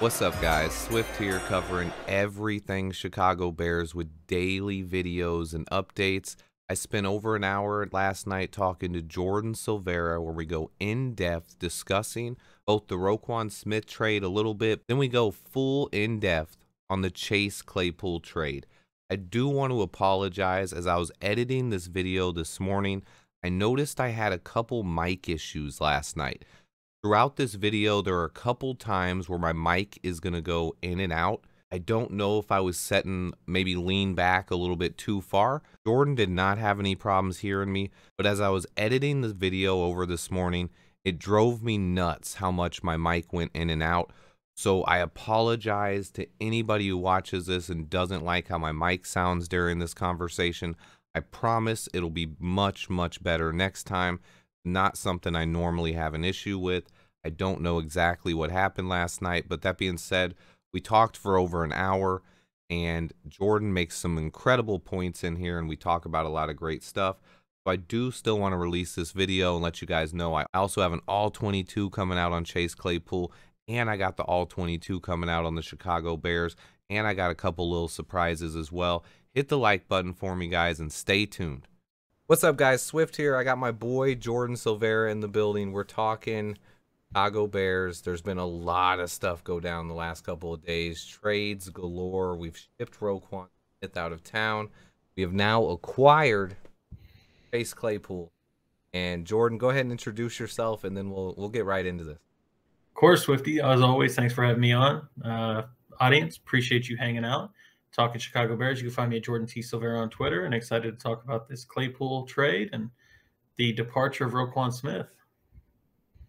What's up, guys? Swift here covering everything Chicago Bears with daily videos and updates. I spent over an hour last night talking to Jordan Silvera where we go in depth discussing both the Roquan Smith trade a little bit, then we go full in depth on the Chase Claypool trade. I do want to apologize as I was editing this video this morning. I noticed I had a couple mic issues last night. Throughout this video, there are a couple times where my mic is going to go in and out. I don't know if I was setting maybe lean back a little bit too far. Jordan did not have any problems hearing me, but as I was editing the video over this morning, it drove me nuts how much my mic went in and out. So I apologize to anybody who watches this and doesn't like how my mic sounds during this conversation. I promise it'll be much, much better next time. Not something I normally have an issue with. I don't know exactly what happened last night, but that being said, we talked for over an hour and Jordan makes some incredible points in here and we talk about a lot of great stuff. So I do still want to release this video and let you guys know I also have an all 22 coming out on Chase Claypool and I got the all 22 coming out on the Chicago Bears and I got a couple little surprises as well. Hit the like button for me guys and stay tuned. What's up, guys? Swift here. I got my boy Jordan Silvera in the building. We're talking Chicago Bears. There's been a lot of stuff go down the last couple of days. Trades galore. We've shipped Roquan Smith out of town. We have now acquired Chase Claypool. And Jordan, go ahead and introduce yourself, and then we'll we'll get right into this. Of course, Swifty. As always, thanks for having me on. Uh, audience, appreciate you hanging out talking Chicago Bears. You can find me at Jordan T. Silvera on Twitter and excited to talk about this Claypool trade and the departure of Roquan Smith.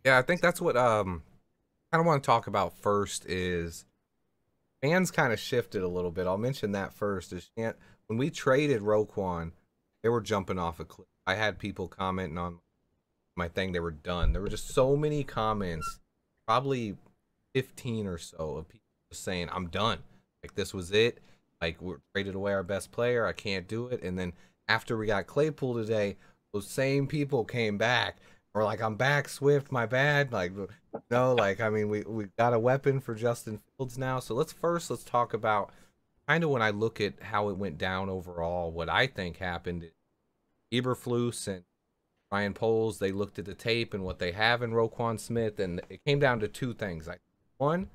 Yeah, I think that's what um I kind of want to talk about first is fans kind of shifted a little bit. I'll mention that first. Is when we traded Roquan, they were jumping off a cliff. I had people commenting on my thing. They were done. There were just so many comments, probably 15 or so of people saying, I'm done. Like this was it like we traded away our best player. I can't do it. And then after we got Claypool today, those same people came back. We're like, I'm back, Swift. My bad. Like, no, like I mean, we we got a weapon for Justin Fields now. So let's first let's talk about kind of when I look at how it went down overall. What I think happened. Eberflus and Ryan Poles, they looked at the tape and what they have in Roquan Smith, and it came down to two things. Like, one,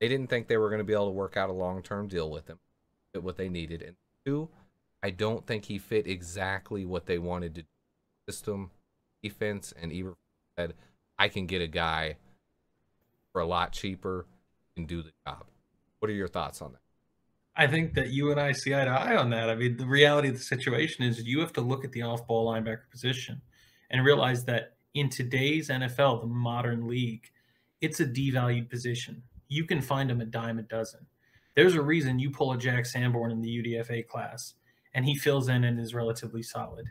they didn't think they were going to be able to work out a long term deal with him what they needed. And two, I don't think he fit exactly what they wanted to do. System, defense, and Eber said, I can get a guy for a lot cheaper and do the job. What are your thoughts on that? I think that you and I see eye to eye on that. I mean, the reality of the situation is you have to look at the off ball linebacker position and realize that in today's NFL, the modern league, it's a devalued position. You can find them a dime a dozen. There's a reason you pull a Jack Sanborn in the UDFA class and he fills in and is relatively solid.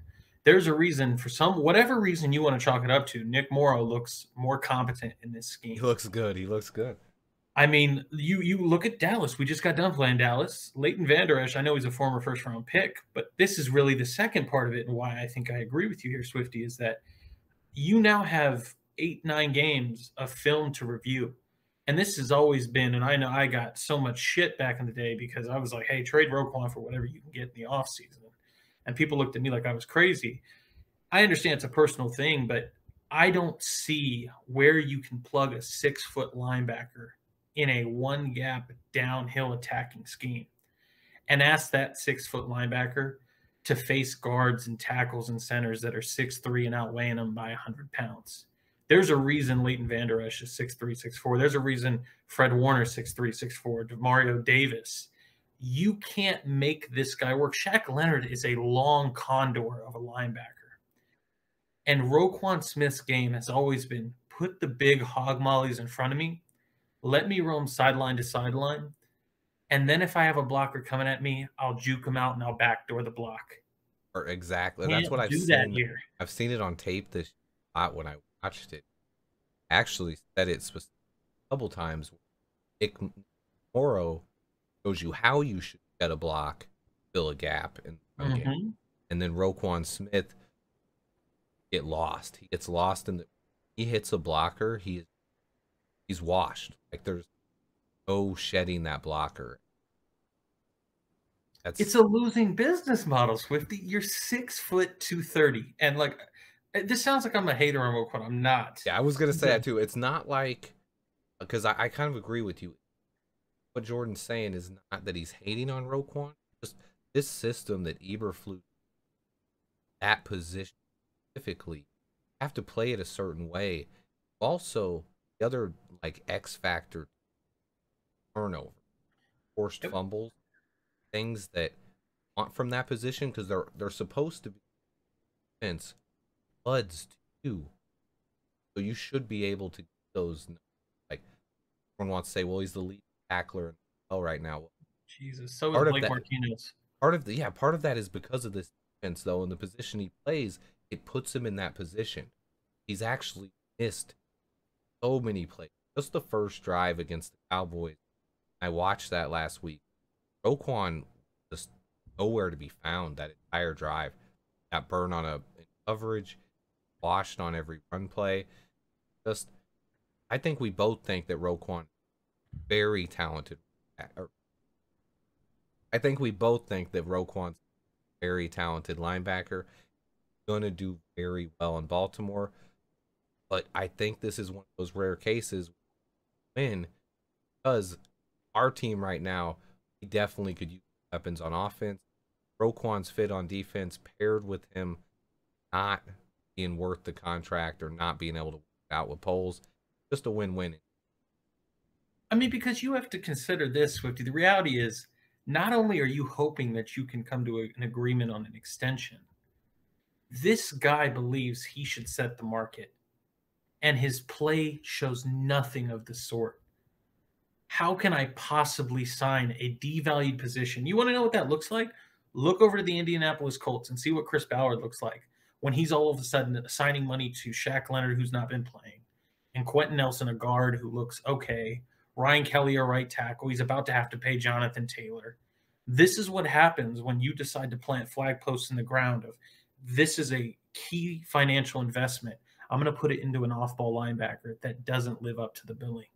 There's a reason for some whatever reason you want to chalk it up to. Nick Morrow looks more competent in this scheme. He looks good. He looks good. I mean, you you look at Dallas. We just got done playing Dallas. Leighton Vander Esch, I know he's a former first round pick, but this is really the second part of it, and why I think I agree with you here, Swifty, is that you now have eight, nine games of film to review and this has always been, and I know I got so much shit back in the day because I was like, hey, trade Roquan for whatever you can get in the offseason. And people looked at me like I was crazy. I understand it's a personal thing, but I don't see where you can plug a six foot linebacker in a one gap downhill attacking scheme and ask that six foot linebacker to face guards and tackles and centers that are six three and outweighing them by 100 pounds. There's a reason Leighton Vander Esch is 6'3, 6'4. There's a reason Fred Warner 6'3, 6'4, Mario Davis. You can't make this guy work. Shaq Leonard is a long condor of a linebacker. And Roquan Smith's game has always been put the big hog mollies in front of me, let me roam sideline to sideline. And then if I have a blocker coming at me, I'll juke him out and I'll backdoor the block. Or exactly. Can't That's what I've seen. That. I've seen it on tape this lot when I watched it, actually said it a couple times. Nick Morrow shows you how you should get a block, fill a gap in the mm-hmm. game, and then Roquan Smith get lost. He gets lost in the. He hits a blocker. He he's washed. Like there's no shedding that blocker. That's it's a losing business model, Swifty. You're six foot two thirty, and like Uh, this sounds like I'm a hater on Roquan. I'm not. Yeah, I was gonna say that too. It's not like because I, I kind of agree with you. What Jordan's saying is not that he's hating on Roquan. Just this system that Eberflus that position specifically have to play it a certain way. Also, the other like X factor turnover, forced fumbles, things that want from that position because they're they're supposed to be defense buds too. So you should be able to get those like everyone wants to say, well, he's the lead tackler oh right now. Jesus, so part is Blake Martinez. Part of the yeah, part of that is because of this defense though, and the position he plays, it puts him in that position. He's actually missed so many plays. Just the first drive against the Cowboys. I watched that last week. Roquan just nowhere to be found that entire drive. That burn on a coverage, washed on every run play. Just, I think we both think that Roquan, very talented. I think we both think that Roquan's very talented linebacker, gonna do very well in Baltimore. But I think this is one of those rare cases when because our team right now, we definitely could use weapons on offense. Roquan's fit on defense paired with him not being worth the contract or not being able to work out with Poles, just a win-win. I mean, because you have to consider this, Swifty. The reality is, not only are you hoping that you can come to a, an agreement on an extension, this guy believes he should set the market and his play shows nothing of the sort. How can I possibly sign a devalued position? You want to know what that looks like? Look over to the Indianapolis Colts and see what Chris Ballard looks like when he's all of a sudden assigning money to Shaq Leonard, who's not been playing, and Quenton Nelson, a guard who looks okay, Ryan Kelly, a right tackle. He's about to have to pay Jonathan Taylor. This is what happens when you decide to plant flag posts in the ground of this is a key financial investment I'm going to put it into an off ball linebacker that doesn't live up to the billing.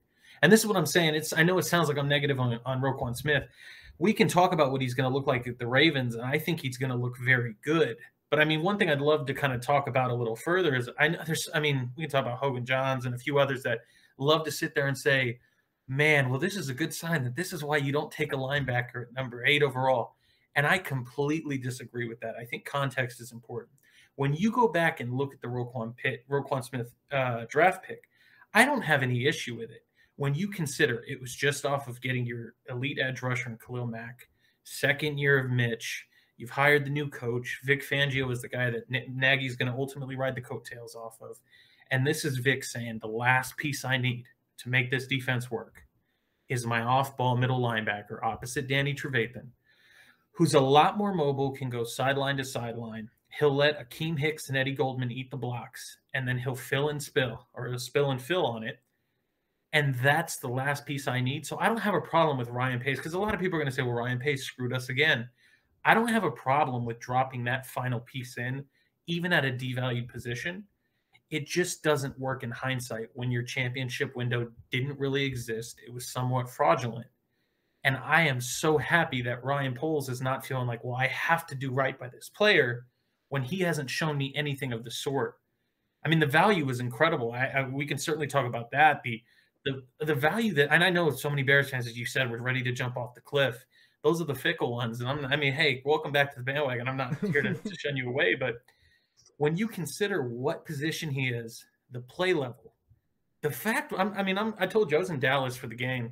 And this is what I'm saying. It's I know it sounds like I'm negative on, on Roquan Smith. We can talk about what he's going to look like at the Ravens, and I think he's going to look very good. But I mean, one thing I'd love to kind of talk about a little further is I know there's, I mean, we can talk about Hogan Johns and a few others that love to sit there and say, man, well, this is a good sign that this is why you don't take a linebacker at number eight overall. And I completely disagree with that. I think context is important when you go back and look at the Roquan Pitt, Roquan Smith uh, draft pick, I don't have any issue with it. When you consider it was just off of getting your elite edge rusher in Khalil Mack, second year of Mitch, you've hired the new coach. Vic Fangio is the guy that Nagy's going to ultimately ride the coattails off of. And this is Vic saying the last piece I need to make this defense work is my off ball middle linebacker opposite Danny Trevathan, who's a lot more mobile, can go sideline to sideline, he'll let Akiem Hicks and Eddie Goldman eat the blocks, and then he'll fill and spill, or he'll spill and fill on it. And that's the last piece I need. So I don't have a problem with Ryan Pace because a lot of people are going to say, well, Ryan Pace screwed us again. I don't have a problem with dropping that final piece in, even at a devalued position. It just doesn't work in hindsight when your championship window didn't really exist. It was somewhat fraudulent. And I am so happy that Ryan Poles is not feeling like, well, I have to do right by this player when he hasn't shown me anything of the sort. I mean, the value is incredible. I, I, we can certainly talk about that. The the the value that, and I know so many Bears fans, as you said, were ready to jump off the cliff. Those are the fickle ones, and I'm. I mean, hey, welcome back to the bandwagon. I'm not here to, to shun you away, but when you consider what position he is, the play level, the fact. I'm, i mean, I'm, I told you I was in Dallas for the game.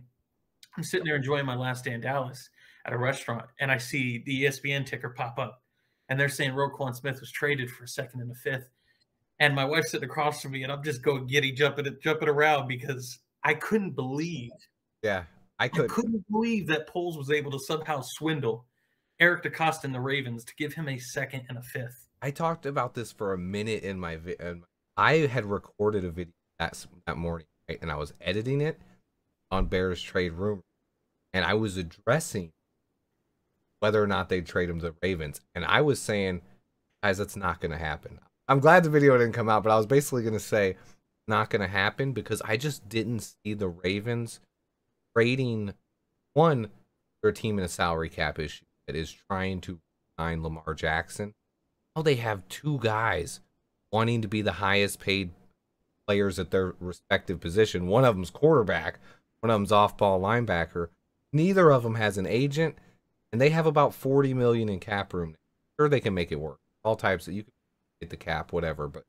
I'm sitting there enjoying my last day in Dallas at a restaurant, and I see the ESPN ticker pop up and they're saying Roquan Smith was traded for a second and a fifth. And my wife's sitting across from me, and I'm just going giddy, jumping jumping around because I couldn't believe. Yeah, I, could. Couldn't believe that Poles was able to somehow swindle Eric DeCosta and the Ravens to give him a second and a fifth. I talked about this for a minute in my video. I had recorded a video that that morning, right? and I was editing it on Bears trade room, and I was addressing whether or not they'd trade him to the Ravens. And I was saying, guys, that's not going to happen. I'm glad the video didn't come out, but I was basically going to say, not going to happen because I just didn't see the Ravens trading one, they're a team in a salary cap issue that is trying to sign Lamar Jackson. Now they have two guys wanting to be the highest paid players at their respective position. One of them's quarterback, one of them's off ball linebacker. Neither of them has an agent, and they have about 40 million in cap room. Sure, they can make it work. All types that you can hit the cap, whatever. But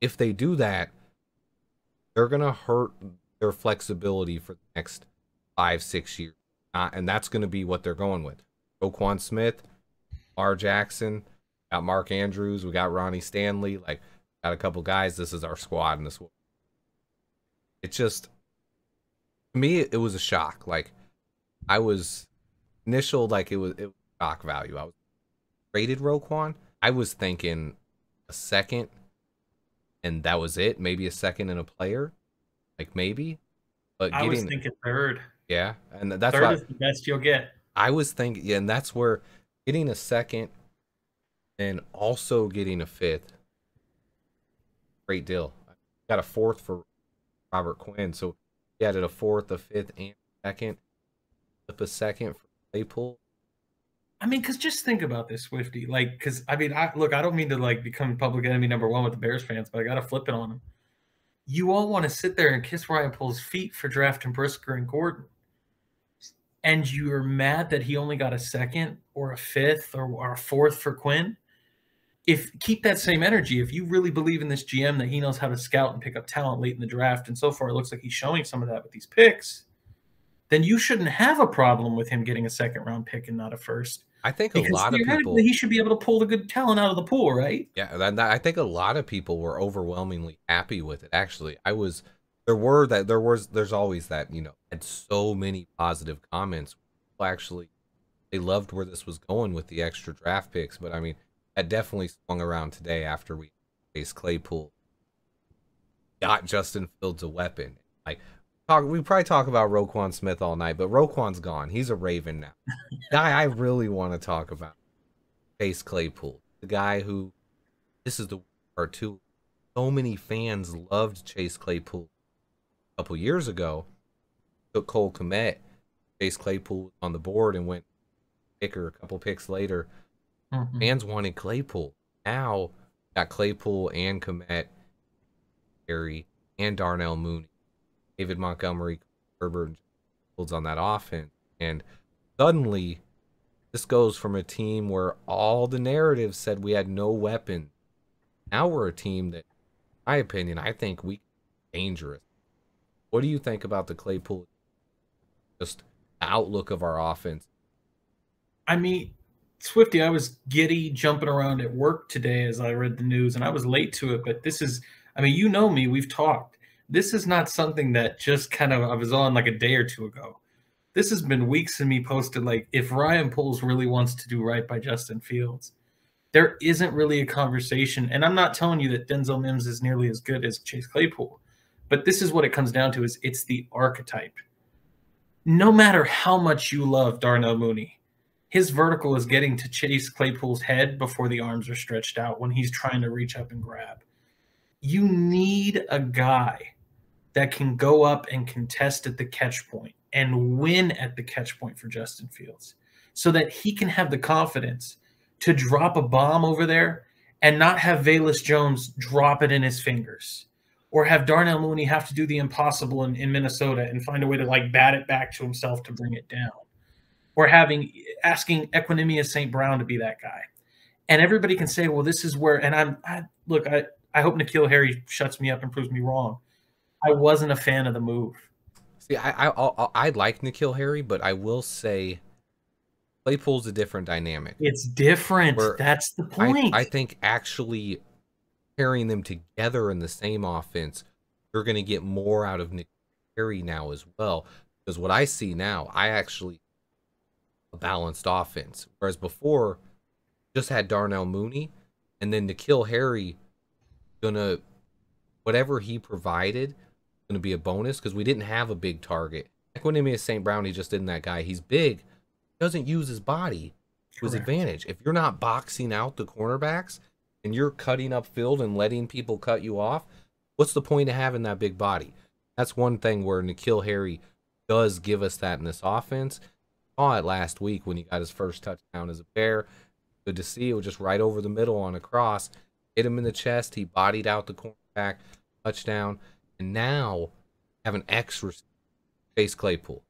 if they do that, they're gonna hurt their flexibility for the next five, six years. Uh, and that's going to be what they're going with. Roquan Smith, R. Jackson, got Mark Andrews, we got Ronnie Stanley, like got a couple guys. This is our squad in this. It just to me, it was a shock. Like I was initial, like it was it was shock value. I was rated Roquan. I was thinking a second, and that was it. Maybe a second and a player, like maybe. But I was thinking third. Yeah, and that's third is the best you'll get. I was thinking, yeah, and that's where getting a second and also getting a fifth, great deal. Got a fourth for Robert Quinn, so he added a fourth, a fifth, and a second. Flip a second for Claypool. I mean, because just think about this, Swifty. Like, because I mean, I look, I don't mean to like become public enemy number one with the Bears fans, but I got to flip it on them. You all want to sit there and kiss Ryan Poles' feet for drafting Brisker and Gordon and you're mad that he only got a second or a fifth or, or a fourth for Quinn, if keep that same energy. If you really believe in this GM that he knows how to scout and pick up talent late in the draft, and so far it looks like he's showing some of that with these picks, then you shouldn't have a problem with him getting a second round pick and not a first. I think a lot of people he should be able to pull the good talent out of the pool, right? Yeah, I think a lot of people were overwhelmingly happy with it. Actually, I was there were that there was there's always that you know had so many positive comments. People actually they loved where this was going with the extra draft picks but i mean that definitely swung around today after we faced claypool. Got justin fields a weapon. Like talk we probably talk about roquan smith all night but roquan's gone. He's a raven now. Guy i really want to talk about Chase Claypool. The guy who this is the part too. So many fans loved chase claypool couple years ago, took Cole Kmet, Chase Claypool on the board, and went picker a couple picks later. Mm-hmm. Fans wanted Claypool. Now got Claypool and Kmet, Harry and Darnell Mooney, David Montgomery, Herbert holds on that offense, and suddenly this goes from a team where all the narratives said we had no weapon. Now we're a team that, in my opinion, I think we dangerous. What do you think about the Claypool? Just the outlook of our offense. I mean, Swifty, I was giddy jumping around at work today as I read the news, and I was late to it. But this is, I mean, you know me, we've talked. This is not something that just kind of I was on like a day or two ago. This has been weeks of me posted like, if Ryan Poles really wants to do right by Justin Fields, there isn't really a conversation. And I'm not telling you that Denzel Mims is nearly as good as Chase Claypool. But this is what it comes down to is it's the archetype. No matter how much you love Darnell Mooney, his vertical is getting to chase Claypool's head before the arms are stretched out when he's trying to reach up and grab. You need a guy that can go up and contest at the catch point and win at the catch point for Justin Fields so that he can have the confidence to drop a bomb over there and not have Velus Jones drop it in his fingers or have Darnell Mooney have to do the impossible in, in Minnesota and find a way to like bat it back to himself to bring it down, or having asking Equanimeous St. Brown to be that guy. And everybody can say, well, this is where, and I'm, I, look, I, I hope N'Keal Harry shuts me up and proves me wrong. I wasn't a fan of the move. See, I, I, I, I like N'Keal Harry, but I will say Claypool's a different dynamic. It's different. That's the point. I, I think actually pairing them together in the same offense, you're going to get more out of N'Keal Harry now as well. Because what I see now, I actually a balanced offense. Whereas before, just had Darnell Mooney, and then N'Keal Harry gonna whatever he provided gonna be a bonus because we didn't have a big target. Equanimeous St. Brown, he just isn't that guy. He's big, doesn't use his body to his advantage. If you're not boxing out the cornerbacks and you're cutting up field and letting people cut you off, what's the point of having that big body? That's one thing where N'Keal Harry does give us that in this offense. Saw it last week when he got his first touchdown as a Bear. Good to see. It was just right over the middle on a cross. Hit him in the chest. He bodied out the cornerback. Touchdown. And now have an X receiver, Chase Claypool.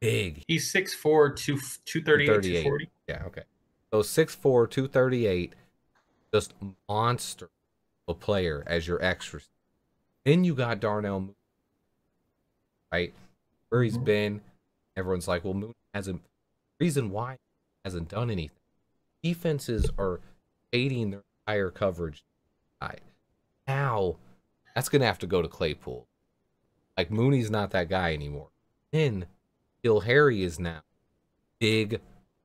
Big. He's 6'4", 238, 240. Yeah, okay. So 6'4", 238. Just monster a player as your receiver. Then you got Darnell Mooney, right? Where he's mm-hmm. been. Everyone's like, well, Mooney hasn't. Reason why he hasn't done anything. Defenses are aiding their higher coverage. Now, that's gonna have to go to Claypool. Like Mooney's not that guy anymore. Then, N'Keal Harry is now big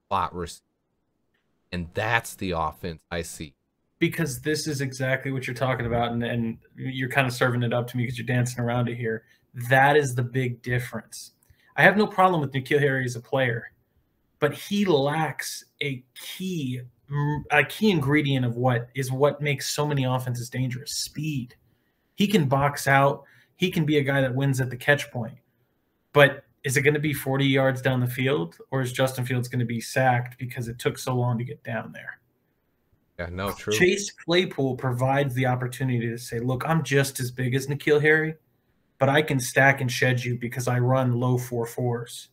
spot receiver, and that's the offense I see because this is exactly what you're talking about, and, and you're kind of serving it up to me because you're dancing around it here. That is the big difference. I have no problem with N'Keal Harry as a player, but he lacks a key mm, a key ingredient of what is what makes so many offenses dangerous speed. He can box out, he can be a guy that wins at the catch point. But is it going to be 40 yards down the field or is Justin Fields going to be sacked because it took so long to get down there? Yeah, no, true. Chase Claypool provides the opportunity to say, look, I'm just as big as N'Keal Harry, but I can stack and shed you because I run low four fours.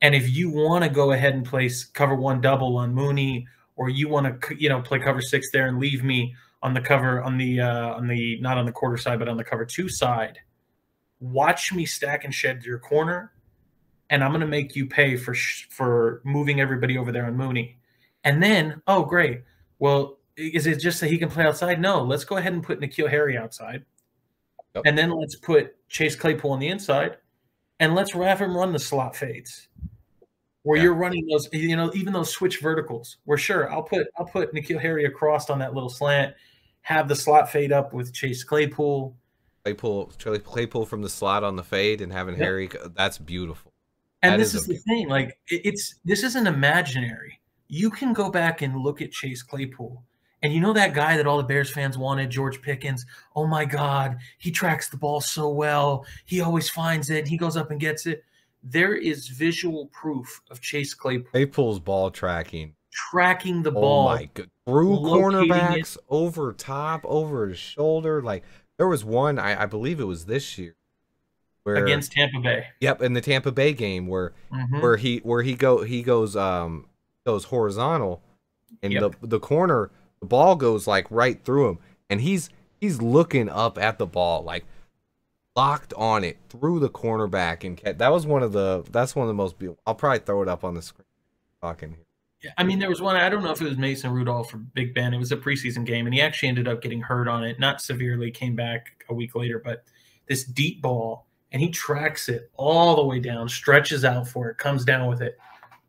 And if you want to go ahead and place cover one double on Mooney, or you want to, you know, play cover six there and leave me on the cover on the uh, on the not on the quarter side, but on the cover two side, watch me stack and shed your corner, and I'm going to make you pay for for moving everybody over there on Mooney. And then, oh great, well, is it just that he can play outside? No, let's go ahead and put N'Keal Harry outside. Yep. And then let's put Chase Claypool on the inside. And let's have him run the slot fades. Where yeah. you're running those, you know, even those switch verticals. Where sure, I'll put I'll put N'Keal Harry across on that little slant, have the slot fade up with Chase Claypool. Claypool Claypool from the slot on the fade and having yep. Harry that's beautiful. And that this is, is the thing, like it's this isn't imaginary you can go back and look at Chase Claypool. And you know that guy that all the Bears fans wanted, George Pickens? Oh my God, he tracks the ball so well. He always finds it. He goes up and gets it. There is visual proof of Chase Claypool. Claypool's ball tracking. Tracking the ball. Oh my God. Through cornerbacks, it. over top, over his shoulder. Like there was one, I, I believe it was this year. Where, against Tampa Bay. Yep, in the Tampa Bay game where mm-hmm. where he where he go he goes um goes horizontal, and yep. the the corner, the ball goes like right through him, and he's he's looking up at the ball like locked on it through the cornerback and that was one of the that's one of the most beautiful. I'll probably throw it up on the screen. Talking here. Yeah, I mean, there was one. I don't know if it was Mason Rudolph or Big Ben. It was a preseason game, and he actually ended up getting hurt on it. Not severely. Came back a week later, but this deep ball, and he tracks it all the way down, stretches out for it, comes down with it,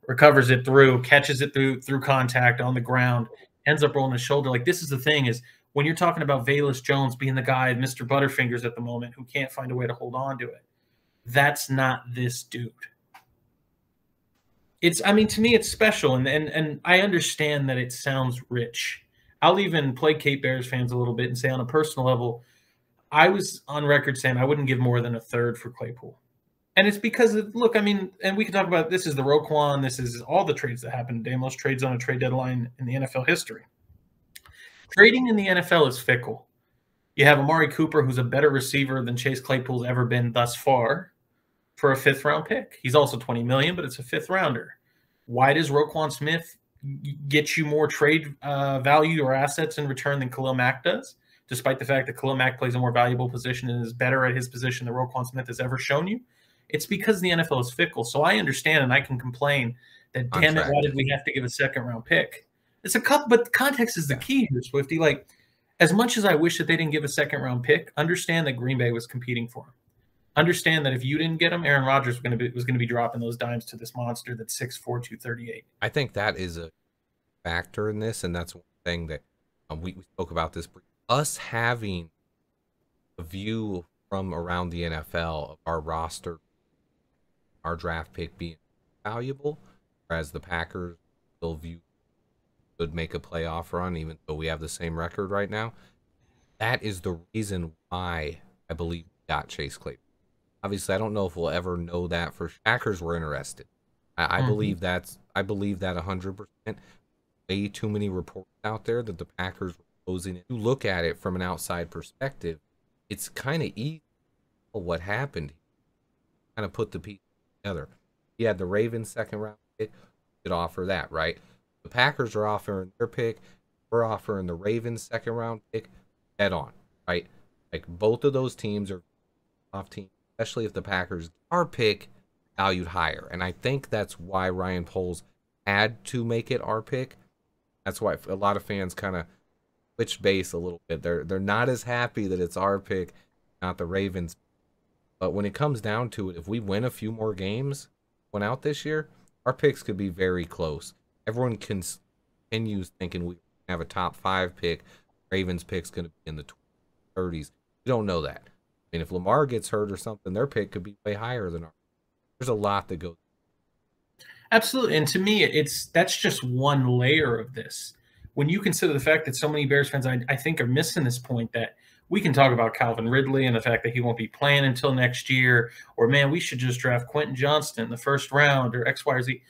recovers it through, catches it through through contact on the ground, ends up rolling his shoulder. Like this is the thing is when you're talking about Velus Jones being the guy, Mr. Butterfingers at the moment, who can't find a way to hold on to it. That's not this dude. It's I mean to me it's special and and and I understand that it sounds rich. I'll even placate Bears fans a little bit and say on a personal level, I was on record saying I wouldn't give more than a third for Claypool and it's because of, look, I mean, and we can talk about this is the Roquan, this is all the trades that happened today, most trades on a trade deadline in the NFL history. Trading in the NFL is fickle. You have Amari Cooper, who's a better receiver than Chase Claypool's ever been thus far, for a fifth round pick. He's also 20 million, but it's a fifth rounder. Why does Roquan Smith get you more trade uh, value or assets in return than Khalil Mack does? Despite the fact that Khalil Mack plays a more valuable position and is better at his position than Roquan Smith has ever shown you. It's because the NFL is fickle. So I understand and I can complain that damn it, why did we have to give a second round pick? It's a cup, but context is the key here, Swifty. Like, as much as I wish that they didn't give a second round pick, understand that Green Bay was competing for him. Understand that if you didn't get him, Aaron Rodgers was going to be was going to be dropping those dimes to this monster that's six four two thirty eight. I think that is a factor in this, and that's one thing that um, we, we spoke about this. Us having a view from around the NFL of our roster our draft pick being valuable, whereas the Packers still view could make a playoff run, even though we have the same record right now. That is the reason why I believe we got Chase Claypool. Obviously, I don't know if we'll ever know that for Packers were interested. I, I Mhm. believe that's I believe that hundred percent. Way too many reports out there that the Packers were closing it. You look at it from an outside perspective, it's kind of easy what happened. Kind of put the pieces together. He had the Ravens second round pick, could offer that, right? The Packers are offering their pick, we're offering the Ravens second round pick, head on, right? Like both of those teams are off team, especially if the Packers are pick valued higher. And I think that's why Ryan Poles had to make it our pick. That's why a lot of fans kind of switch base a little bit. They're they're not as happy that it's our pick, not the Ravens. But when it comes down to it, if we win a few more games, went out this year, our picks could be very close. Everyone can continues thinking we have a top five pick. Ravens pick's going to be in the 30s. You don't know that. I mean, if Lamar gets hurt or something, their pick could be way higher than ours. There's a lot that goes. Absolutely. And to me, it's that's just one layer of this. When you consider the fact that so many Bears fans, I, I think, are missing this point that we can talk about Calvin Ridley and the fact that he won't be playing until next year, or man, we should just draft Quentin Johnston in the first round, or X, Y, or Z.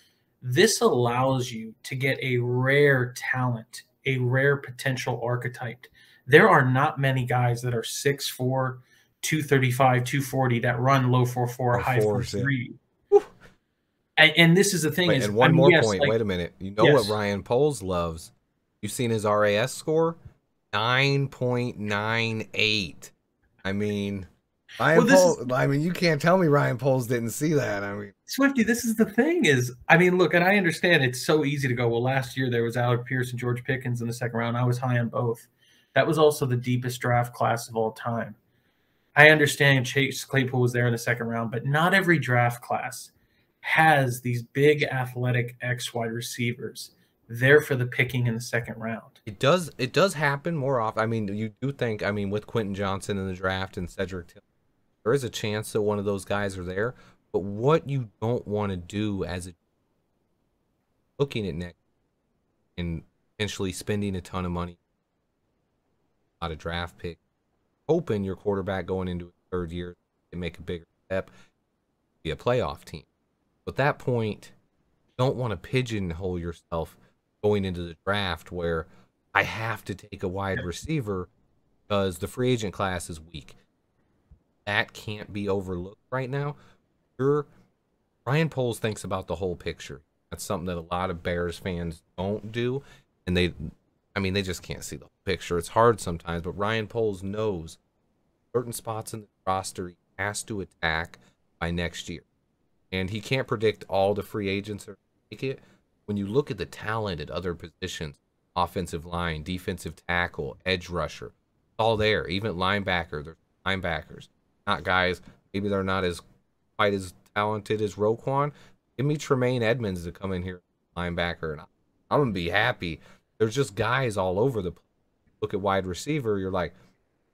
This allows you to get a rare talent, a rare potential archetype. There are not many guys that are 6'4, 235, 240 that run low 4'4, high fours, yeah. 4'3. And, and this is the thing Wait, is, and one I mean, more yes, point. like- Wait a minute. You know Yes. what Ryan Poles loves? You've seen his RAS score? 9.98. I mean, Ryan Well, Poles, I mean, you can't tell me Ryan Poles didn't see that. I mean, Swifty, this is the thing is, I mean, look, and I understand it's so easy to go, well, last year there was Alec Pierce and George Pickens in the second round. I was high on both. That was also the deepest draft class of all time. I understand Chase Claypool was there in the second round, but not every draft class has these big athletic X wide receivers there for the picking in the second round. It does it does happen more often. I mean, you do think I mean with Quentin Johnston in the draft and Cedric Till, there is a chance that one of those guys are there. But what you don't want to do as a looking at next and potentially spending a ton of money on a draft pick, hoping your quarterback going into third year can make a bigger step, be a playoff team. But at that point, you don't want to pigeonhole yourself going into the draft where I have to take a wide receiver because the free agent class is weak. That can't be overlooked right now. Sure, Ryan Poles thinks about the whole picture. That's something that a lot of Bears fans don't do, and they, I mean, they just can't see the whole picture. It's hard sometimes, but Ryan Poles knows certain spots in the roster he has to attack by next year, and he can't predict all the free agents are take it. When you look at the talent at other positions, offensive line, defensive tackle, edge rusher, it's all there. Even linebacker, there's linebackers, not guys. Maybe they're not as quite as talented as Roquan. Give me Tremaine Edmunds to come in here, linebacker, and I'm gonna be happy. There's just guys all over the place. Look at wide receiver, you're like,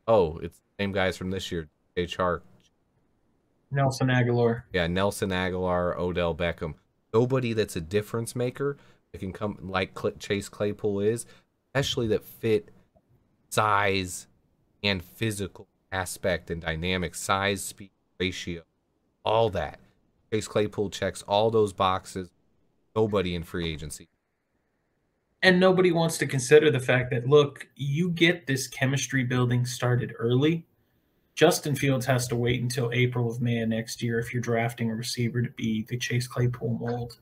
oh, it's the same guys from this year. HR. Nelson Agholor. yeah, Nelson Agholor, Odell Beckham. Nobody that's a difference maker that can come like Chase Claypool is, especially that fit size and physical aspect and dynamic, size, speed, ratio, all that. Chase Claypool checks all those boxes. Nobody in free agency. And nobody wants to consider the fact that, look, you get this chemistry building started early. Justin Fields has to wait until April of May of next year if you're drafting a receiver to be the Chase Claypool mold.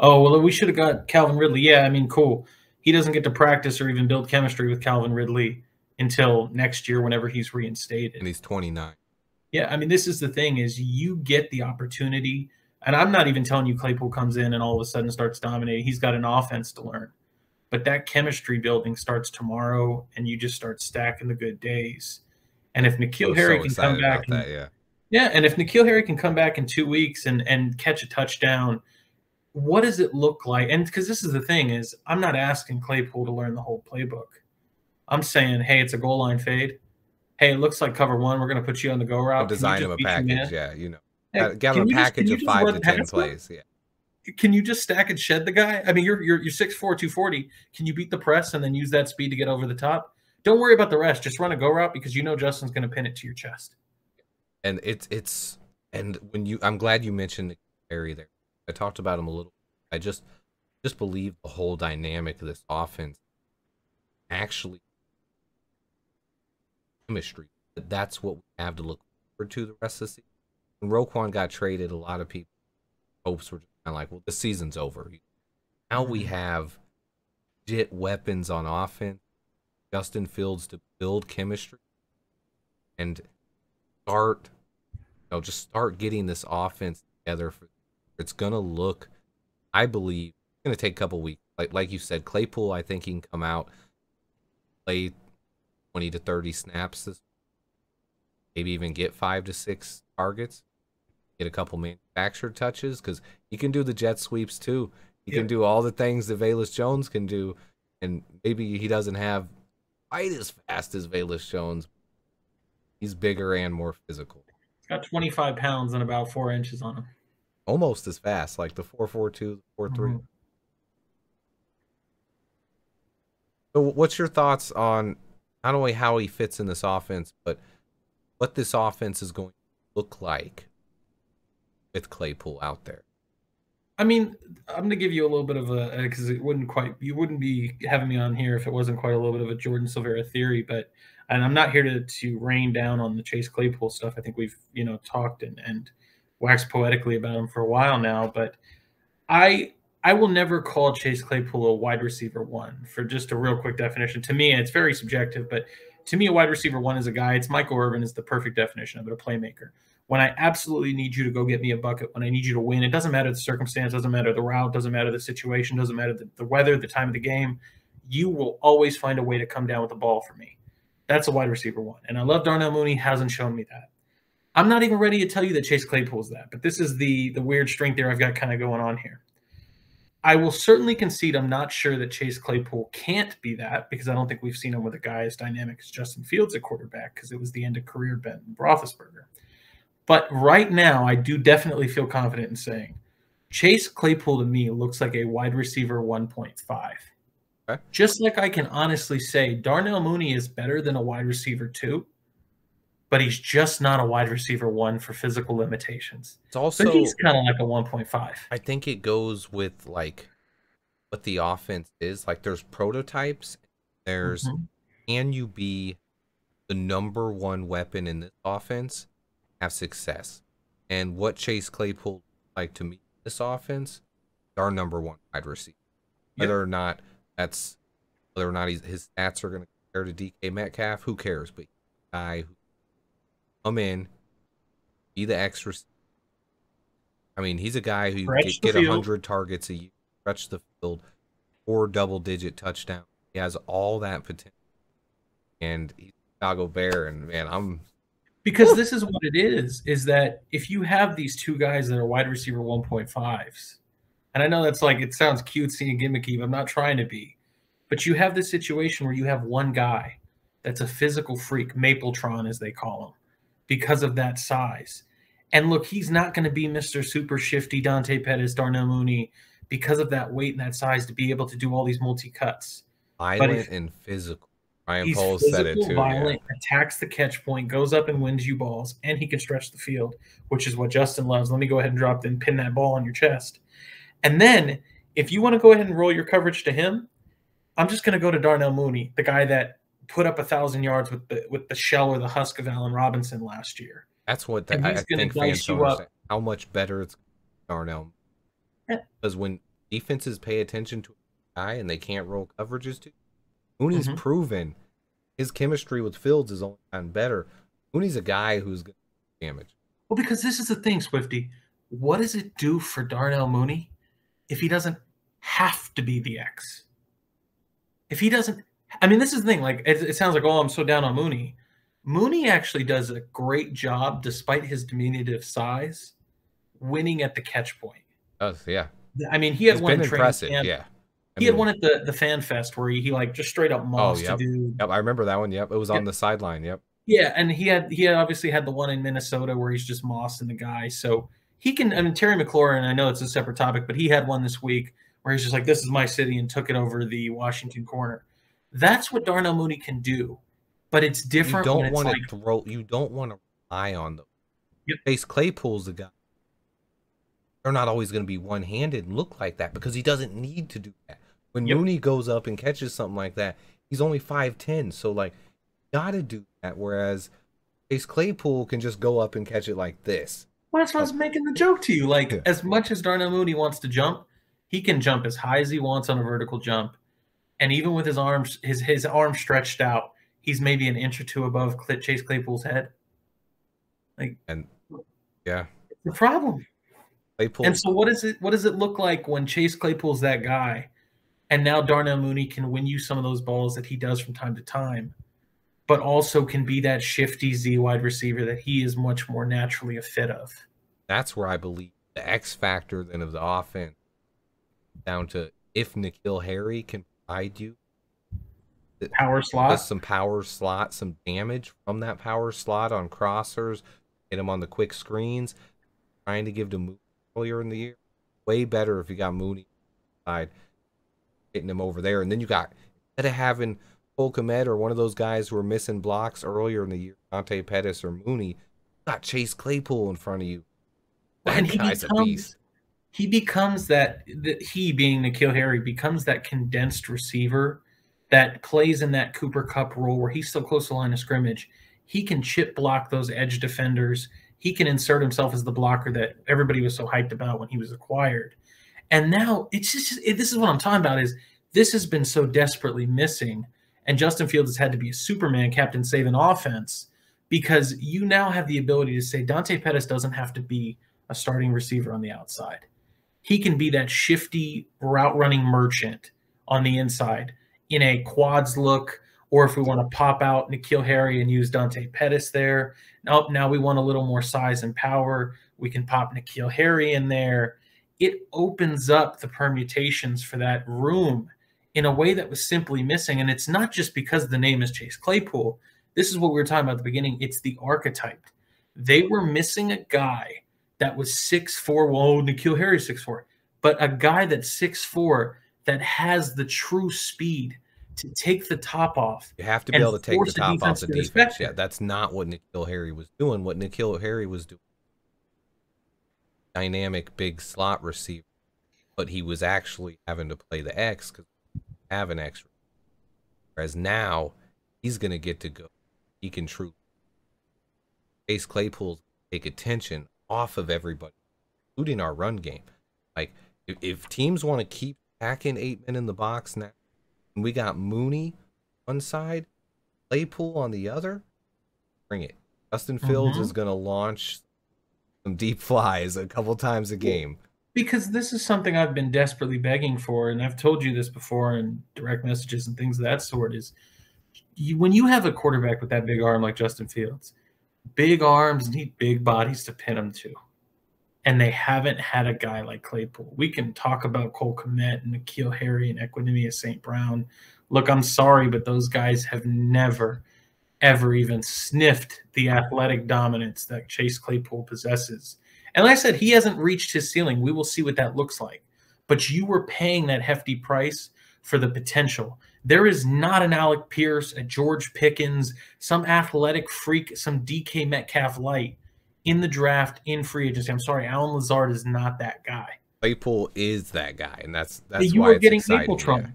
Oh, well, we should have got Calvin Ridley. Yeah, I mean, cool. He doesn't get to practice or even build chemistry with Calvin Ridley until next year whenever he's reinstated. And he's 29. Yeah, I mean, this is the thing: is you get the opportunity, and I'm not even telling you Claypool comes in and all of a sudden starts dominating. He's got an offense to learn, but that chemistry building starts tomorrow, and you just start stacking the good days. And if N'Keal Harry so can come back, and, that, yeah. yeah, and if N'Keal Harry can come back in two weeks and and catch a touchdown, what does it look like? And because this is the thing is, I'm not asking Claypool to learn the whole playbook. I'm saying, hey, it's a goal line fade. Hey, it looks like cover one. We're going to put you on the go route. You design just him a beat your man? package, yeah, you know. Hey, Got, a you just- package can you of just five to ten plays, yeah. Can you just stack and shed the guy? I mean, you're you're you're 6'4", 240. Can you beat the press and then use that speed to get over the top? Don't worry about the rest. Just run a go route because you know Justin's going to pin it to your chest. and it's it's And when you, I'm glad you mentioned Barry there. I talked about him a little. I just, just believe the whole dynamic of this offense actually chemistry. That's what we have to look forward to the rest of the season. When Roquan got traded, a lot of people hopes were just kind of like, well, the season's over. Now we mm-hmm. have legit weapons on offense. Justin Fields to build chemistry and start, you know, just start getting this offense together. For, it's gonna look, I believe, it's gonna take a couple weeks. Like like you said, Claypool, I think he can come out, play twenty to thirty snaps this, maybe even get five to six targets get a couple manufactured touches because he can do the jet sweeps too. He can do all the things that Velus Jones can do, and maybe he doesn't have quite as fast as Velus Jones. He's bigger and more physical. He's got 25 pounds and about four inches on him. Almost as fast, like the 442, 43. Mm-hmm. So, what's your thoughts on not only how he fits in this offense, but what this offense is going to look like with Claypool out there? I mean, I'm going to give you a little bit of a because it wouldn't quite you wouldn't be having me on here if it wasn't quite a little bit of a Jordan Silvera theory, but and I'm not here to to rain down on the Chase Claypool stuff. I think we've you know talked and and waxed poetically about him for a while now, but I I will never call Chase Claypool a wide receiver one for just a real quick definition. To me, and it's very subjective, but to me, a wide receiver one is a guy. It's Michael Irvin is the perfect definition of it, a playmaker when I absolutely need you to go get me a bucket, when I need you to win, it doesn't matter the circumstance, doesn't matter the route, doesn't matter the situation, doesn't matter the, the weather, the time of the game. You will always find a way to come down with the ball for me. That's a wide receiver one. And I love Darnell Mooney, hasn't shown me that. I'm not even ready to tell you that Chase Claypool is that, but this is the the weird strength there I've got kind of going on here. I will certainly concede I'm not sure that Chase Claypool can't be that because I don't think we've seen him with a guy as dynamic as Justin Fields at quarterback because it was the end of career Ben Roethlisberger. But right now, I do definitely feel confident in saying Chase Claypool to me looks like a wide receiver 1.5. Okay. Just like I can honestly say Darnell Mooney is better than a wide receiver two, but he's just not a wide receiver one for physical limitations. It's also he's kind of like a 1.5. I think it goes with like what the offense is. Like there's prototypes. There's mm-hmm. can you be the number one weapon in this offense? have success. And what Chase Claypool like to me this offense, our number one wide receiver. Whether yep. or not that's whether or not his stats are going to compare to DK Metcalf, who cares? But guy who come in, be the extra. I mean, he's a guy who stretch get hundred targets a year, stretch the field, four double-digit touchdowns. He has all that potential, and he's a Chicago Bear. And man, I'm because this is what it is is that if you have these two guys that are wide receiver 1.5s and i know that's like it sounds cutesy and gimmicky but i'm not trying to be but you have this situation where you have one guy that's a physical freak mapletron as they call him because of that size and look he's not going to be mr super shifty dante pettis darnell mooney because of that weight and that size to be able to do all these multi cuts violent and physical Ryan physical, said it too. Violent, yeah. attacks the catch point, goes up and wins you balls, and he can stretch the field, which is what Justin loves. Let me go ahead and drop and pin that ball on your chest. And then if you want to go ahead and roll your coverage to him, I'm just going to go to Darnell Mooney, the guy that put up a thousand yards with the with the shell or the husk of Allen Robinson last year. That's what the, I, I think fans don't understand. How much better it's Darnell. Because when defenses pay attention to a guy and they can't roll coverages to, Mooney's mm-hmm. proven his chemistry with Fields is only gotten better. Mooney's a guy who's going to damage. Well, because this is the thing, Swifty. What does it do for Darnell Mooney if he doesn't have to be the X? If he doesn't, I mean, this is the thing. Like, it, it sounds like, oh, I'm so down on Mooney. Mooney actually does a great job, despite his diminutive size, winning at the catch point. Oh, yeah. I mean, he had He's one impressive. Camp. Yeah he had one at the the fan fest where he, he like just straight up mossed oh, yep. dude. Yep, I remember that one. Yep, it was yep. on the sideline. Yep. Yeah, and he had he had obviously had the one in Minnesota where he's just mossing the guy. So he can. I mean, Terry McLaurin. I know it's a separate topic, but he had one this week where he's just like, "This is my city," and took it over the Washington corner. That's what Darnell Mooney can do, but it's different. You don't want like, to throw. You don't want to rely on the Yep. Claypool's the guy. They're not always going to be one handed and look like that because he doesn't need to do that. When Yep. Mooney goes up and catches something like that, he's only 5'10. So, like, got to do that. Whereas Chase Claypool can just go up and catch it like this. Well, that's why I was making the joke to you. Like, as much as Darnell Mooney wants to jump, he can jump as high as he wants on a vertical jump, and even with his arms, his his arms stretched out, he's maybe an inch or two above Chase Claypool's head. Like, And yeah, The problem. Claypool. And so, what is it? What does it look like when Chase Claypool's that guy, and now Darnell Mooney can win you some of those balls that he does from time to time, but also can be that shifty Z wide receiver that he is much more naturally a fit of. that's where I believe the X factor then of the offense down to if N'Keal Harry can provide do. Power slot. some power slot, some damage from that power slot on crossers, hit him on the quick screens, trying to give to Mooney earlier in the year. Way better if you got Mooney side hitting him over there. And then you got instead of having Cole Kmet or one of those guys who were missing blocks earlier in the year, Dante Pettis or Mooney, you got Chase Claypool in front of you. That guy's a beast. He becomes that he being N'Keal Harry becomes that condensed receiver that plays in that Cooper Kupp role where he's so close to the line of scrimmage. He can chip block those edge defenders. He can insert himself as the blocker that everybody was so hyped about when he was acquired. And now it's just it, this is what I'm talking about is this has been so desperately missing. And Justin Fields has had to be a Superman captain saving offense because you now have the ability to say Dante Pettis doesn't have to be a starting receiver on the outside. He can be that shifty route running merchant on the inside in a quads look, or if we want to pop out N'Keal Harry and use Dante Pettis there. Now, now we want a little more size and power. We can pop N'Keal Harry in there. It opens up the permutations for that room in a way that was simply missing. And it's not just because the name is Chase Claypool. This is what we were talking about at the beginning. It's the archetype. They were missing a guy that was six four. Whoa, N'Keal Harry six four, but a guy that's six four that has the true speed to take the top off. You have to be able to take the top off the to defense. Yeah, that's not what N'Keal Harry was doing. What N'Keal Harry was doing, dynamic big slot receiver, but he was actually having to play the X because have an X. Whereas now he's gonna get to go. He can truly. Chase Claypool take attention off of everybody, including our run game. Like if, if teams want to keep packing eight men in the box now, and we got Mooney one side, Claypool on the other, bring it. Justin Fields Mhm. is going to launch some deep flies a couple times a game. because this is something I've been desperately begging for, and I've told you this before in direct messages and things of that sort. Is you, when you have a quarterback with that big arm like Justin Fields, big arms need big bodies to pin them to, and they haven't had a guy like Claypool. We can talk about Cole Kmet and N'Keal Harry and Equanimeous St. Brown. Look, I'm sorry, but those guys have never, ever even sniffed the athletic dominance that Chase Claypool possesses. And like I said, he hasn't reached his ceiling. We will see what that looks like. But you were paying that hefty price for the potential. There is not an Alec Pierce, a George Pickens, some athletic freak, some DK Metcalf light in the draft in free agency. I'm sorry, Allen Lazard is not that guy. Claypool is that guy, and that's that's you why were it's getting exciting. Mapletron. yeah.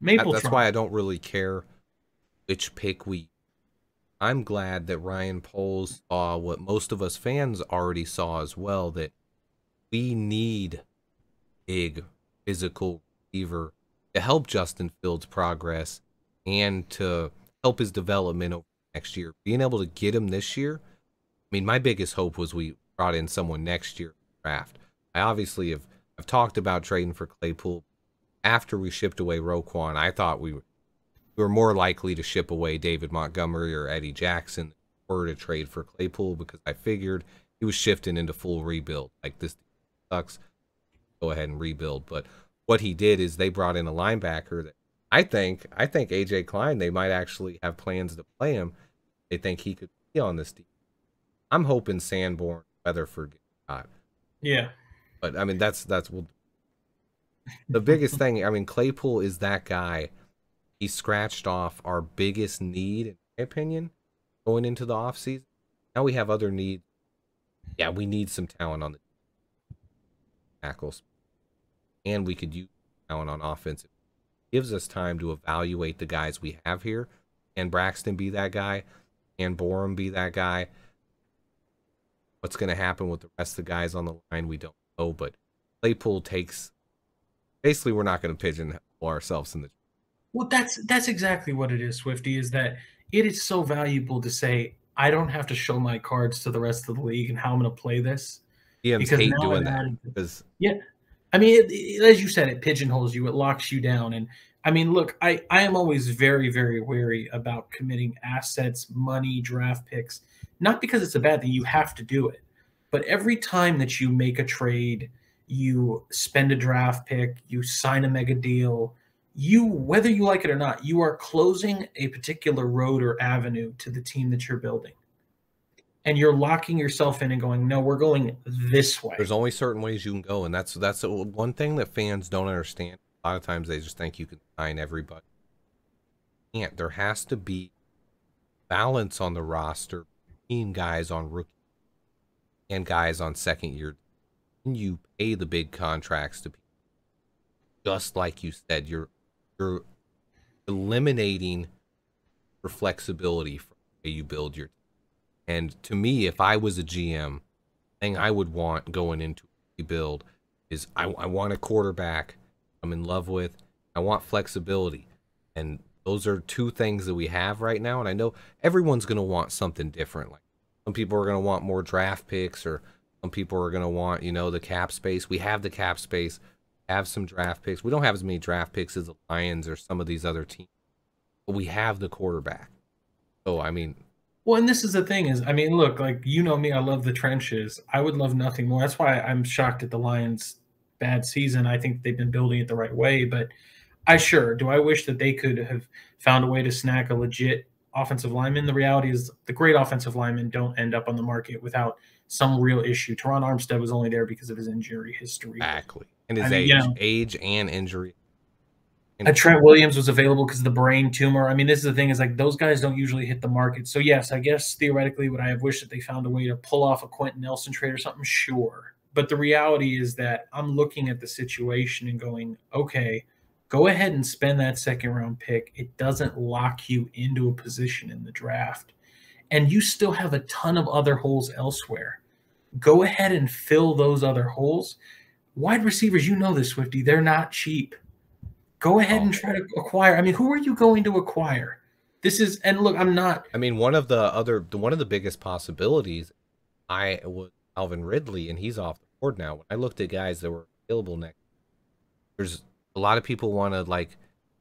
Maple That- that's why I don't really care which pick we. I'm glad that Ryan Poles saw what most of us fans already saw as well that we need big physical receiver to help Justin Fields progress and to help his development over next year. Being able to get him this year, I mean, my biggest hope was we brought in someone next year draft. I obviously have I've talked about trading for Claypool after we shipped away Roquan. I thought we were, we were more likely to ship away David Montgomery or Eddie Jackson or to trade for Claypool because I figured he was shifting into full rebuild. Like this sucks. Go ahead and rebuild. But what he did is they brought in a linebacker that I think I think AJ Klein they might actually have plans to play him. They think he could be on this team. I'm hoping Sanborn Weatherford gets yeah. But I mean that's that's well, the biggest thing. I mean Claypool is that guy. He scratched off our biggest need, in my opinion, going into the offseason. Now we have other needs yeah, we need some talent on the tackles, and we could use talent on offense. It gives us time to evaluate the guys we have here. Can Braxton be that guy? Can Borom be that guy? What's going to happen with the rest of the guys on the line? We don't know, but Claypool takes. Basically, we're not going to pigeonhole ourselves in the. Well, that's that's exactly what it is, Swifty. Is that it is so valuable to say I don't have to show my cards to the rest of the league and how I'm going to play this. DMs Because hate doing that because Yeah, I mean, it, it- as you said, it pigeonholes you, it locks you down, and I mean, look, I I am always very very wary about committing assets, money, draft picks, not because it's a bad thing. You have to do it, but every time that you make a trade, you spend a draft pick, you sign a mega deal. You, whether you like it or not, you are closing a particular road or avenue to the team that you're building. And you're locking yourself in and going, no, we're going this way. there's only certain ways you can go, and that's that's one thing that fans don't understand. A lot of times they just think you can sign everybody. Can't. There has to be balance on the roster between guys on rookie and guys on second year. When you pay the big contracts to people, just like you said, you're you're eliminating your flexibility for the way you build your and to me, if I was a GM, thing I would want going into a build is I, I want a quarterback I'm in love with. I want flexibility. And those are two things that we have right now. And I know everyone's going to want something different. Like some people are going to want more draft picks, or some people are going to want, you know, the cap space. We have the cap space, have some draft picks. We don't have as many draft picks as the Lions or some of these other teams, but we have the quarterback. So, I mean, Well, and this is the thing is, I mean, look, like you know me, I love the trenches. I would love nothing more. That's why I'm shocked at the Lions' bad season. I think they've been building it the right way, but I sure do. I wish that they could have found a way to snack a legit offensive lineman. The reality is, the great offensive linemen don't end up on the market without some real issue. Terron Armstead was only there because of his injury history. exactly. And his I mean, age, you know- age and injury. Uh, Trent Williams was available because of the brain tumor. I mean, this is the thing is like those guys don't usually hit the market. So yes, I guess theoretically, would I have wished that they found a way to pull off a Quenton Nelson trade or something? Sure. But the reality is that I'm looking at the situation and going, okay, go ahead and spend that second round pick. It doesn't lock you into a position in the draft. And you still have a ton of other holes elsewhere. Go ahead and fill those other holes. Wide receivers, you know this, Swifty, they're not cheap. Go ahead and Oh. try to acquire. I mean, who are you going to acquire? This is, and look, I'm not. I mean, one of the other, the- one of the biggest possibilities, I was Alvin Ridley, and he's off the board now. When I looked at guys that were available next, there's a lot of people want to like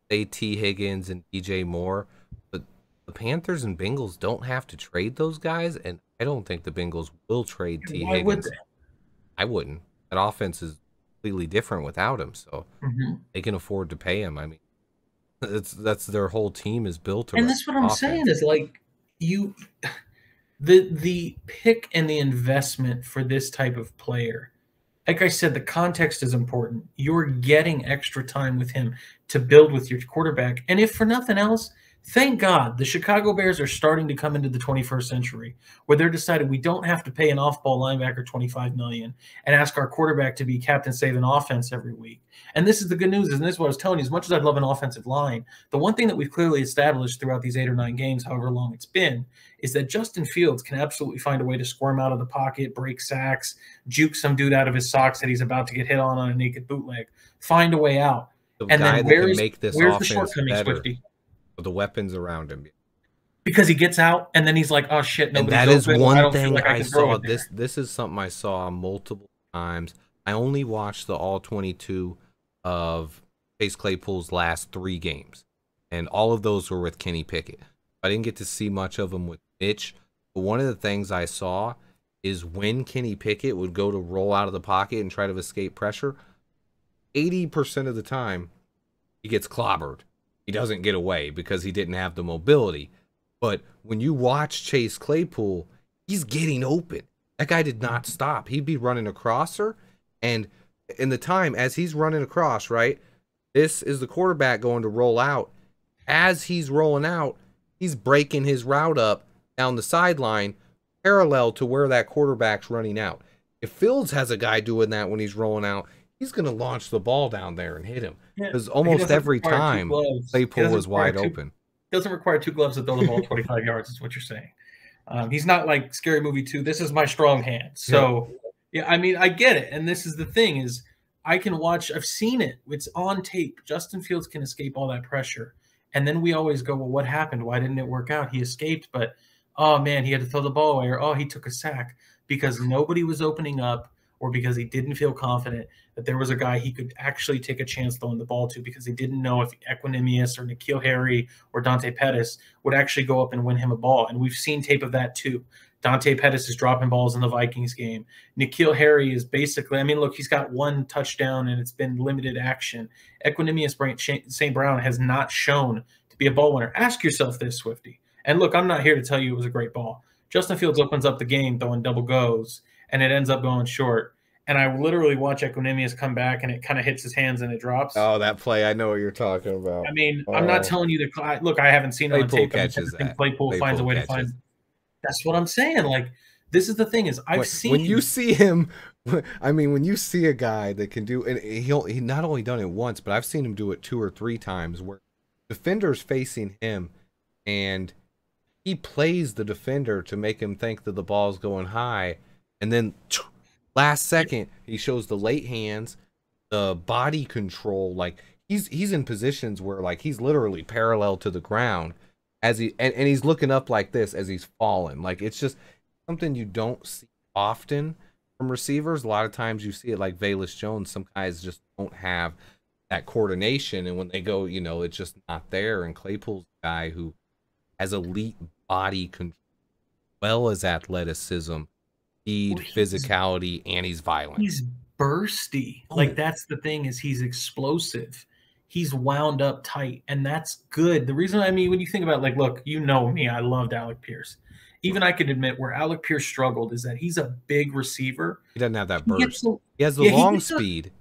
say Tee Higgins and DJ Moore, but the Panthers and Bengals don't have to trade those guys, and I don't think the Bengals will trade T Why would Higgins. I wouldn't. That offense is completely different without him, so they? Mhm. they can afford to pay him. I mean, that's that's their whole team is built And around that's what I'm offense. saying is like you, the the pick and the investment for this type of player. Like I said, the context is important. You're getting extra time with him to build with your quarterback, and if for nothing else, thank God the Chicago Bears are starting to come into the 21st century where they're deciding we don't have to pay an off-ball linebacker 25 million and ask our quarterback to be captain saving offense every week. And this is the good news, and this is what I was telling you. As much as I'd love an offensive line, the one thing that we've clearly established throughout these eight or nine games, however long it's been, is that Justin Fields can absolutely find a way to squirm out of the pocket, break sacks, juke some dude out of his socks that he's about to get hit on on a naked bootleg, find a way out. The And guy then that can where's, make this where's the offense better Swifty? The weapons around him. Because he gets out and then he's like, "Oh shit!" And that is open. One don't thing like I, throw saw. This this is something I saw multiple times. I only watched the all 22 of Chase Claypool's last three games, and all of those were with Kenny Pickett. I didn't get to see much of him with Mitch, but one of the things I saw is when Kenny Pickett would go to roll out of the pocket and try to escape pressure, 80% of the time he gets clobbered. He doesn't get away because he didn't have the mobility. But when you watch Chase Claypool, he's getting open. That guy did not stop. He'd be running across her. And in the time as he's running across, right? This is the quarterback going to roll out. As he's rolling out, he's breaking his route up down the sideline. parallel to where that quarterback's running out. If Fields has a guy doing that when he's rolling out, he's going to launch the ball down there and hit him. Because almost every time Claypool is wide two, open. Doesn't require two gloves to throw the ball 25 yards, is what you're saying. Um, he's not like Scary Movie 2. This is my strong hand. So, yeah. yeah, I mean, I get it. And this is the thing is I can watch, I've seen it. It's on tape. Justin Fields can escape all that pressure. And then we always go, well, what happened? Why didn't it work out? He escaped, but oh man, he had to throw the ball away, or oh, he took a sack because nobody was opening up or because he didn't feel confident that there was a guy he could actually take a chance throwing the ball to because he didn't know if Equanimeous or N'Keal Harry or Dante Pettis would actually go up and win him a ball. And we've seen tape of that too. Dante Pettis is dropping balls in the Vikings game. N'Keal Harry is basically, I mean, look, he's got one touchdown and it's been limited action. Equanimeous St. Brown has not shown to be a ball winner. Ask yourself this, Swifty. And look, I'm not here to tell you it was a great ball. Justin Fields opens up the game throwing double goes, and it ends up going short. And I literally watch Equanimeous come back, and it kind of hits his hands and it drops. Oh, that play! I know what you're talking about. I mean, oh. I'm not oh. telling you that. Look, I haven't seen it Claypool on tape. Catches that. Claypool, Claypool finds a way catches. to find. That's what I'm saying. Like this is the thing is I've when, seen when you see him. I mean, when you see a guy that can do, and he'll he not only done it once, but I've seen him do it two or three times where defenders facing him, and he plays the defender to make him think that the ball's going high, and then last second he shows the late hands, the body control. Like he's he's in positions where like he's literally parallel to the ground as he and, and he's looking up like this as he's falling. Like it's just something you don't see often from receivers. A lot of times you see it like Velus Jones. Some guys just don't have that coordination, and when they go, you know, it's just not there. And Claypool's a guy who has elite body control, well as athleticism, speed, well, physicality, and he's violent. He's bursty. Oh. Like that's the thing is he's explosive. He's wound up tight, and that's good. The reason I mean, when you think about like, look, you know me, I loved Alec Pierce. Even I can admit where Alec Pierce struggled is that he's a big receiver. He doesn't have that burst. He, he has the yeah, long speed.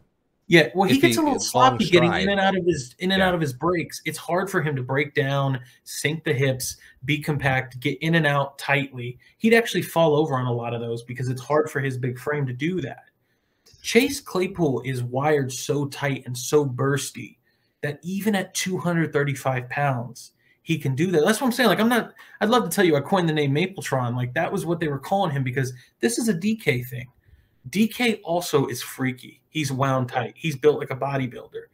Yeah, well, he gets a little sloppy getting in and out of his in and yeah. out of his breaks. It's hard for him to break down, sink the hips, be compact, get in and out tightly. He'd actually fall over on a lot of those because it's hard for his big frame to do that. Chase Claypool is wired so tight and so bursty that even at 235 pounds, he can do that. That's what I'm saying. Like, I'm not, I'd love to tell you I coined the name Mapletron. Like, that was what they were calling him because this is a DK thing. DK also is freaky. He's wound tight. He's built like a bodybuilder.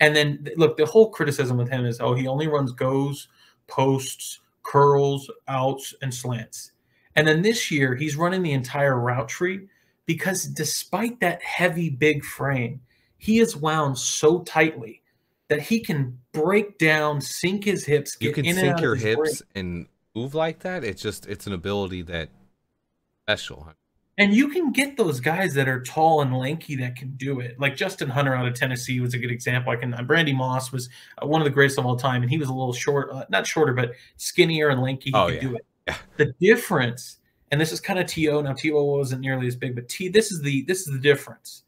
And then look, the whole criticism with him is, oh, he only runs goes, posts, curls, outs, and slants. And then this year, he's running the entire route tree because despite that heavy, big frame, he is wound so tightly that he can break down, sink his hips, you can sink your hips break. and move like that. It's just it's an ability that special. And you can get those guys that are tall and lanky that can do it. Like Justin Hunter out of Tennessee was a good example. I can. Uh, Randy Moss was uh, one of the greatest of all time, and he was a little short, uh, not shorter, but skinnier and lanky. He oh, could yeah. do it. Yeah. The difference, and this is kind of To. Now To wasn't nearly as big, but T. This is the this is the difference.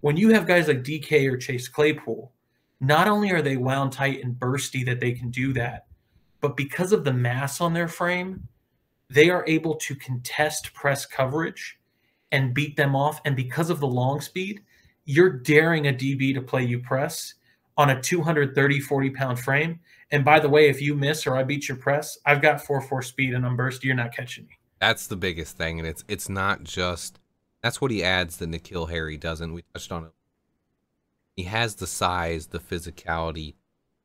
When you have guys like DK or Chase Claypool, not only are they wound tight and bursty that they can do that, but because of the mass on their frame, they are able to contest press coverage and beat them off. And because of the long speed, you're daring a DB to play you press on a 230, 40 pound frame. And by the way, if you miss or I beat your press, I've got 4 4 speed and I'm burst. You're not catching me. That's the biggest thing. And it's it's not just that's what he adds that N'Keal Harry doesn't. We touched on it. He has the size, the physicality,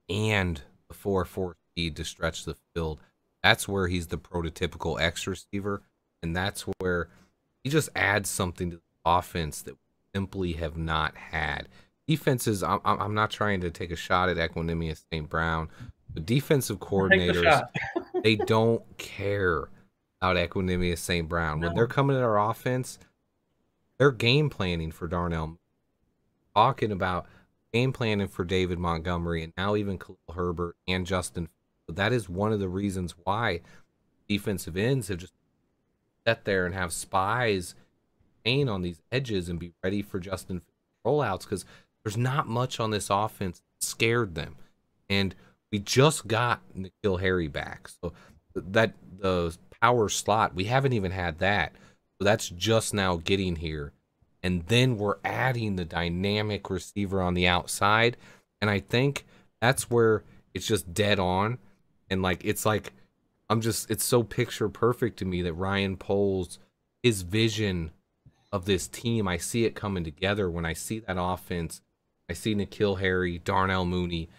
and the 4 4 speed to stretch the field. That's where he's the prototypical X receiver. And that's where he just adds something to the offense that we simply have not had. Defenses, I'm, I'm not trying to take a shot at Equanimeous St. Brown, but defensive coordinators, the they don't care about Equanimeous St. Brown. No. When they're coming at our offense, they're game planning for Darnell, talking about game planning for David Montgomery, and now even Khalil Herbert and Justin. That is one of the reasons why defensive ends have just sit there and have spies aim on these edges and be ready for Justin rollouts because there's not much on this offense that scared them. And we just got N'Keal Harry back. So that the power slot. We haven't even had that. So that's just now getting here. And then we're adding the dynamic receiver on the outside. And I think that's where it's just dead on. And like, it's like, I'm just, it's so picture perfect to me that Ryan Poles, his vision of this team, I see it coming together when I see that offense. I see N'Keal Harry, Darnell Mooney,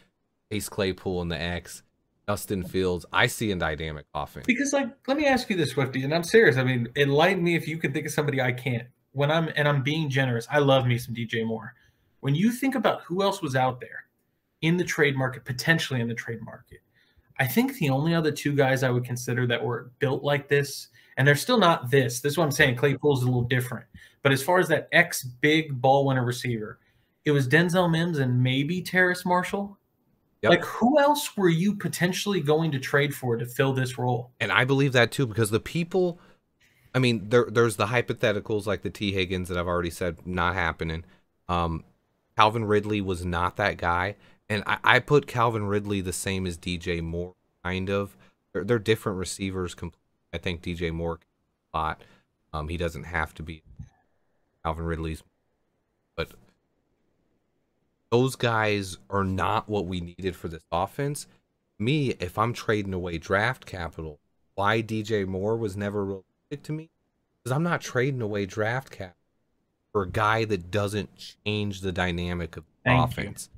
Chase Claypool in the X, Dustin Fields. I see a dynamic offense. Because, like, let me ask you this, Swifty, and I'm serious. I mean, enlighten me if you can think of somebody I can't. When I'm and I'm being generous, I love me some DJ Moore. When you think about who else was out there in the trade market, potentially in the trade market, I think the only other two guys I would consider that were built like this, and they're still not this. This is what I'm saying. Claypool's a little different. But as far as that ex big ball winner receiver, it was Denzel Mims and maybe Terrace Marshall. Yep. Like who else were you potentially going to trade for to fill this role? And I believe that too because the people I mean there there's the hypotheticals like the Tee Higgins that I've already said not happening. Um Calvin Ridley was not that guy and I, I put Calvin Ridley the same as DJ Moore kind of. They're, they're different receivers I think DJ Moore a lot. Um he doesn't have to be Calvin Ridley's but those guys are not what we needed for this offense. Me, if I'm trading away draft capital, why DJ Moore was never realistic to me? Because I'm not trading away draft cap for a guy that doesn't change the dynamic of the Thank offense.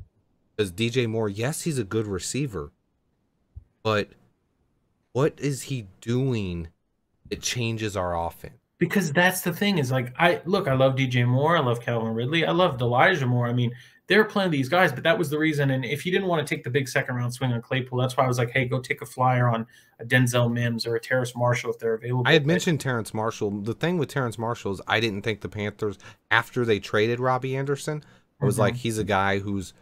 Because DJ Moore, yes, he's a good receiver, but what is he doing that changes our offense? Because that's the thing is like I look, I love DJ Moore, I love Calvin Ridley, I love Elijah Moore. I mean, they were playing these guys, but that was the reason. And if you didn't want to take the big second round swing on Claypool, that's why I was like, hey, go take a flyer on a Denzel Mims or a Terrace Marshall if they're available. I had mentioned Terrace Marshall. The thing with Terrace Marshall is I didn't think the Panthers, after they traded Robbie Anderson, I was mm-hmm. like, he's a guy who's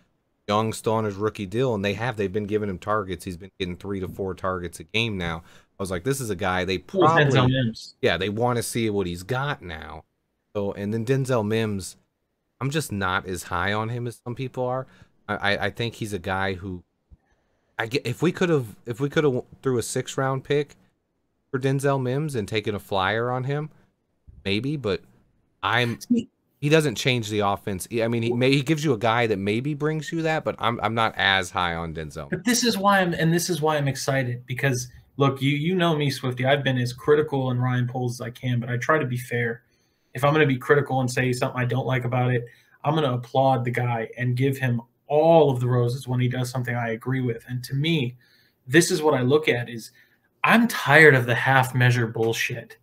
young, still on his rookie deal, and they have they've been giving him targets. He's been getting three to four targets a game now. I was like, this is a guy they probably, yeah, they want to see what he's got now. So, and then Denzel Mims I'm just not as high on him as some people are. I, I think he's a guy who I get if we could have if we could have threw a six round pick for Denzel Mims and taken a flyer on him, maybe. But I'm he doesn't change the offense. I mean, he may, he gives you a guy that maybe brings you that, but I'm I'm not as high on Denzel. But this is why I'm and this is why I'm excited because look, you you know me, Swifty. I've been as critical in Ryan Poles as I can, but I try to be fair if I'm going to be critical and say something I don't like about it, I'm going to applaud the guy and give him all of the roses when he does something I agree with. And to me, this is what I look at is I'm tired of the half measure bullshit.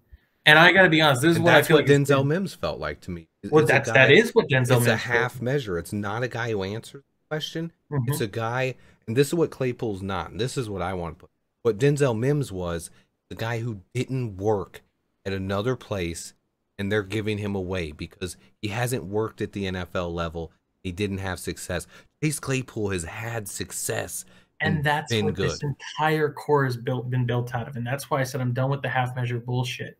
And I got to be honest, this is and what I feel what like Denzel Mims felt like to me. Well, that's guy, that is what Denzel. It's Mims a half measure. It's not a guy who answers the question. Mm-hmm. It's a guy, and this is what Claypool's not. And this is what I want to put. What Denzel Mims was, the guy who didn't work at another place and they're giving him away because he hasn't worked at the NFL level. He didn't have success. Chase Claypool has had success. And, and that's what good. this entire core has built been built out of. And that's why I said I'm done with the half measure bullshit.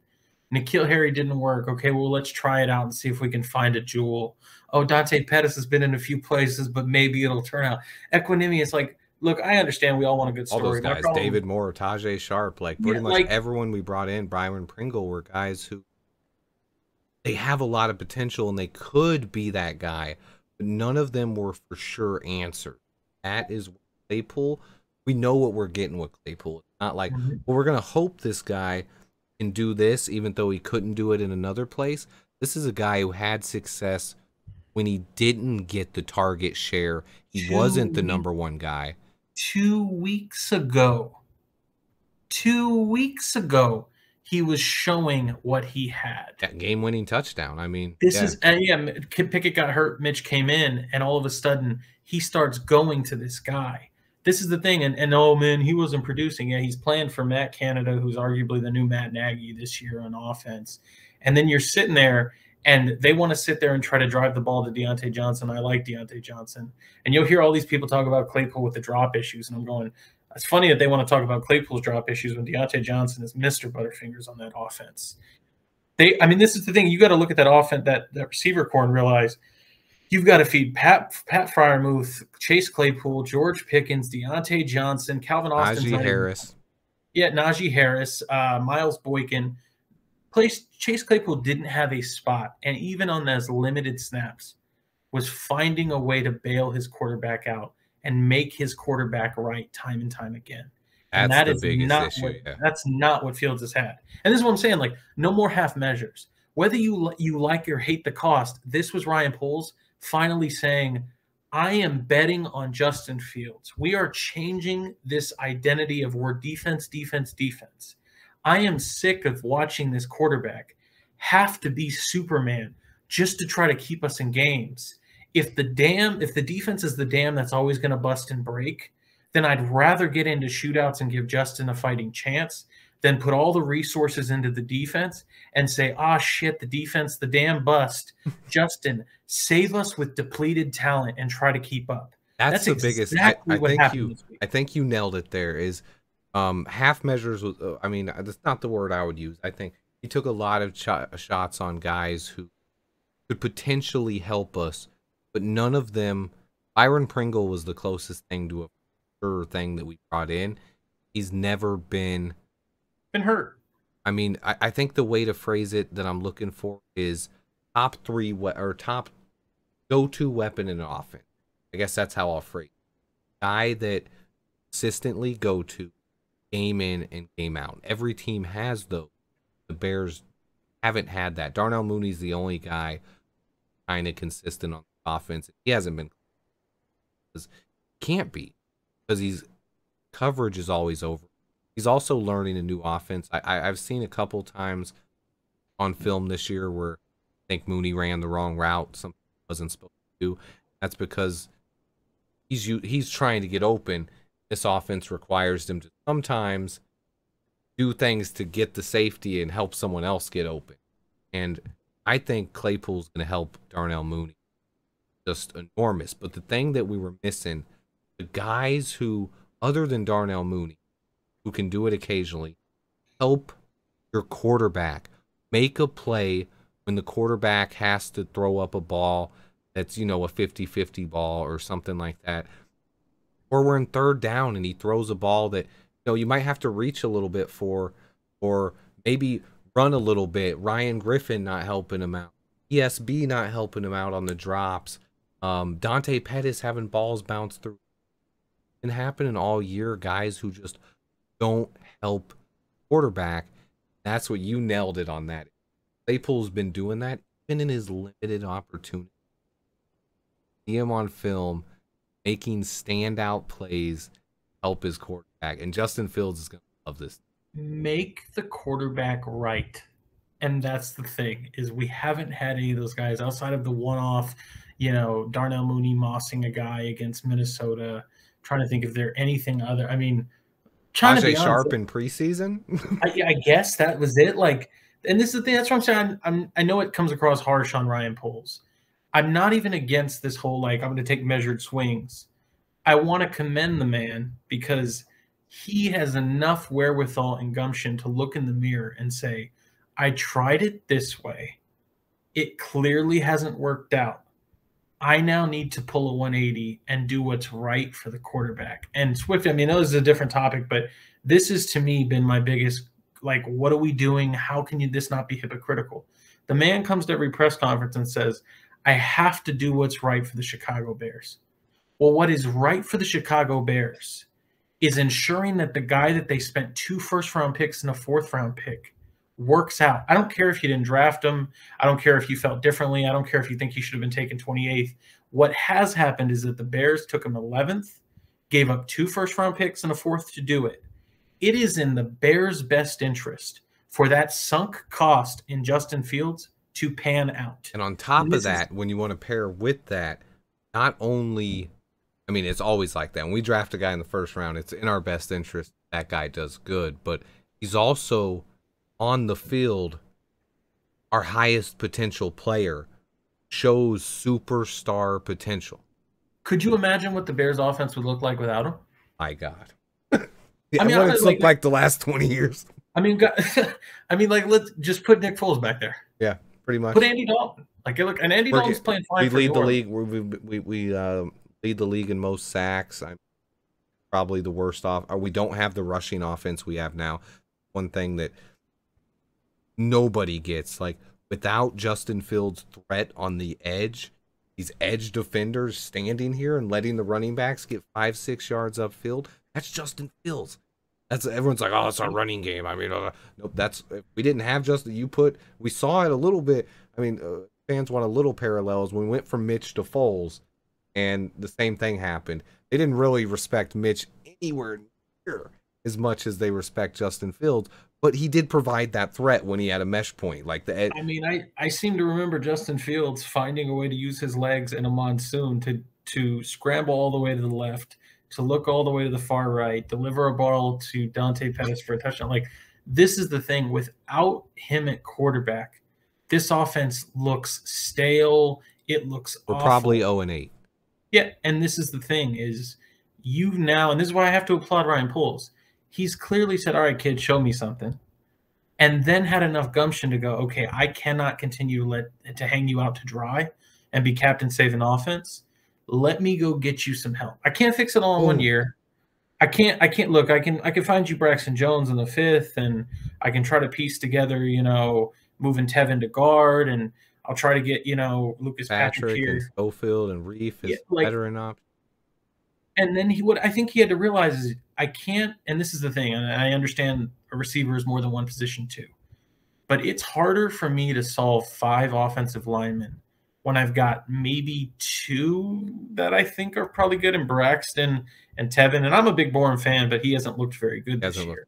N'Keal Harry didn't work. Okay, well, let's try it out and see if we can find a jewel. Oh, Dante Pettis has been in a few places, but maybe it'll turn out. Equanimeous is like, look, I understand we all want a good story. All those guys, David Moore, Tajae Sharpe, like pretty yeah, much like, everyone we brought in, Byron Pringle, were guys who they have a lot of potential and they could be that guy, but none of them were for sure answered. That is what Claypool. We know what we're getting with Claypool. It's not like, mm-hmm. well, we're gonna hope this guy can do this, even though he couldn't do it in another place. This is a guy who had success when he didn't get the target share. He was wasn't the number one guy. Two weeks ago, two weeks ago, he was showing what he had. That game-winning touchdown. I mean, this yeah. is and yeah. Pickett got hurt. Mitch came in, and all of a sudden he starts going to this guy. This is the thing, and, and oh man, he wasn't producing. Yeah, he's playing for Matt Canada, who's arguably the new Matt Nagy this year on offense. And then you're sitting there, and they want to sit there and try to drive the ball to Diontae Johnson. I like Diontae Johnson, and you'll hear all these people talk about Claypool with the drop issues, and I'm going, it's funny that they want to talk about Claypool's drop issues when Diontae Johnson is Mr. Butterfingers on that offense. They, I mean, this is the thing. You got to look at that offense, that, that receiver core, and realize you've got to feed Pat Pat Freiermuth, Chase Claypool, George Pickens, Diontae Johnson, Calvin Austin, Najee Harris. Yeah, Najee Harris, uh, Miles Boykin. Place Chase Claypool didn't have a spot, and even on those limited snaps, was finding a way to bail his quarterback out and make his quarterback right time and time again. That's and that the is biggest not issue. what, yeah. that's not what Fields has had. And this is what I'm saying. Like, no more half measures. Whether you you like or hate the cost, this was Ryan Poles finally saying, "I am betting on Justin Fields. We are changing this identity of we're defense, defense, defense. I am sick of watching this quarterback have to be Superman just to try to keep us in games. If the dam, if the defense is the dam that's always going to bust and break, then I'd rather get into shootouts and give Justin a fighting chance than put all the resources into the defense and say, ah, shit, the defense, the damn bust. Justin, save us with depleted talent and try to keep up. That's, the biggest. exactly I, I what think happened you. I think you nailed it. There is um, half measures. Was, uh, I mean, that's not the word I would use. I think he took a lot of ch- shots on guys who could potentially help us, but none of them. Byron Pringle was the closest thing to a sure thing that we brought in. He's never been. Been hurt. I mean, I, I think the way to phrase it that I'm looking for is top three we- or top go to weapon in offense. I guess that's how I'll phrase. it. Guy that consistently go to game in and game out. Every team has those. The Bears haven't had that. Darnell Mooney's the only guy kind of consistent on offense. He hasn't been because can't be because he's coverage is always over. He's also learning a new offense. I, I I've seen a couple times on film this year where I think Mooney ran the wrong route, something wasn't supposed to do. That's because he's he's trying to get open. This offense requires him to sometimes do things to get the safety and help someone else get open. And I think Claypool's going to help Darnell Mooney just enormous. But the thing that we were missing, the guys who, other than Darnell Mooney, who can do it occasionally, help your quarterback make a play when the quarterback has to throw up a ball that's, you know, a 50 50 ball or something like that. Or we're in third down and he throws a ball that, you know, you might have to reach a little bit for, or maybe run a little bit. Ryan Griffin not helping him out. ESB not helping him out on the drops. Um, Dante Pettis having balls bounce through. Been happening all year. Guys who just don't help quarterback. That's what you nailed it on that. Claypool's been doing that even in his limited opportunity. See him on film making standout plays, help his quarterback, and Justin Fields is gonna love this. make the quarterback right and that's the thing is we haven't had any of those guys outside of the one-off you know darnell mooney mossing a guy against minnesota trying to think if there anything other i mean trying to Tajay be honest, Sharp in preseason. I, I guess that was it like and this is the thing that's what i'm saying I'm, I'm i know it comes across harsh on ryan poles i'm not even against this whole like i'm going to take measured swings i want to commend the man because he has enough wherewithal and gumption to look in the mirror and say, I tried it this way. It clearly hasn't worked out. I now need to pull a 180 and do what's right for the quarterback. And Swift, I mean, that was a different topic, but this has to me been my biggest like, what are we doing? How can you this not be hypocritical? The man comes to every press conference and says, I have to do what's right for the Chicago Bears. Well, what is right for the Chicago Bears is ensuring that the guy that they spent two first round picks and a fourth round pick works out. I don't care if you didn't draft him. I don't care if you felt differently. I don't care if you think he should have been taken 28th. What has happened is that the Bears took him 11th, gave up two first round picks and a fourth to do it. It is in the Bears' best interest for that sunk cost in Justin Fields to pan out. And on top And of that, when you want to pair with that, not only, I mean, it's always like that. When we draft a guy in the first round, it's in our best interest that guy does good, but he's also on the field our highest potential player, shows superstar potential. Could you imagine what the Bears' offense would look like without him? My God. I mean, what I- it's like- looked like the last 20 years. I mean, go- I mean, like let's just put Nick Foles back there. Yeah, pretty much. Put Andy Dalton. Like look, and Andy We're Dalton's playing fine. we lead the league. We we we, we uh, lead the league in most sacks. I'm probably the worst off. Or we don't have the rushing offense we have now. One thing that nobody gets like without Justin Fields' threat on the edge, these edge defenders standing here and letting the running backs get five, six yards upfield. That's Justin Fields. That's everyone's like, oh, it's a running game. I mean, uh, nope. That's we didn't have Justin. You put we saw it a little bit. I mean, uh, fans want a little parallels we went from Mitch to Foles, and the same thing happened. They didn't really respect Mitch anywhere near as much as they respect Justin Fields, but he did provide that threat when he had a mesh point like the. I mean, I I seem to remember Justin Fields finding a way to use his legs in a monsoon to to scramble all the way to the left, to look all the way to the far right, deliver a ball to Dante Pettis for a touchdown. Like this is the thing. Without him at quarterback, this offense looks stale. It looks. We're awful. probably zero oh and eight. Yeah, and this is the thing: is you now, and this is why I have to applaud Ryan Poles he's clearly said, "All right, kid, show me something," and then had enough gumption to go, "Okay, I cannot continue to let to hang you out to dry and be captain saving offense. Let me go get you some help. I can't fix it all in Ooh. one hmm. year. I can't. I can't look. I can. I can find you Braxton Jones in the fifth, and I can try to piece together, you know, moving Tevin to guard, and I'll try to get you know Lucas Patrick, Patrick here, and Schofield and Reiff is yeah, like, veteran option and then he would i think he had to realize is i can't and this is the thing and i understand a receiver is more than one position too but it's harder for me to solve five offensive linemen when i've got maybe two that i think are probably good in braxton and tevin and i'm a big Borom fan but he hasn't looked very good this year looked.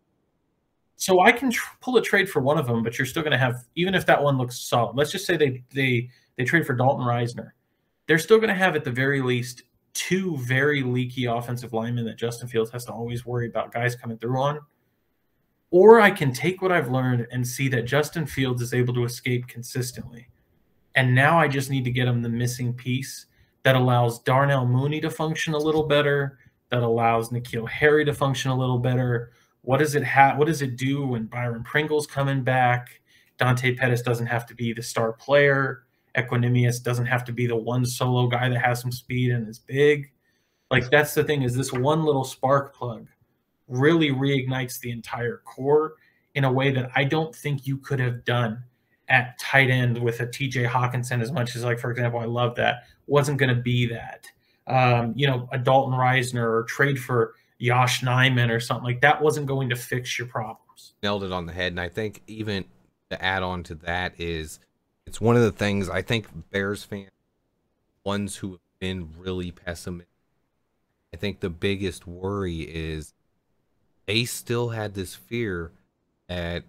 so i can tr- pull a trade for one of them but you're still going to have even if that one looks solid let's just say they they they trade for dalton Risner. they're still going to have at the very least two very leaky offensive linemen that Justin Fields has to always worry about guys coming through on. Or I can take what I've learned and see that Justin Fields is able to escape consistently. And now I just need to get him the missing piece that allows Darnell Mooney to function a little better, that allows N'Keal Harry to function a little better. What does it have? What does it do when Byron Pringle's coming back? Dante Pettis doesn't have to be the star player. Equanimeous doesn't have to be the one solo guy that has some speed and is big. Like that's the thing is this one little spark plug really reignites the entire core in a way that I don't think you could have done at tight end with a TJ Hockenson as much as like for example I love that wasn't going to be that. Um, you know, a Dalton Risner or trade for Josh Nijman or something like that wasn't going to fix your problems. Nailed it on the head. And I think even to add on to that is it's one of the things I think Bears fans, ones who have been really pessimistic, I think the biggest worry is they still had this fear that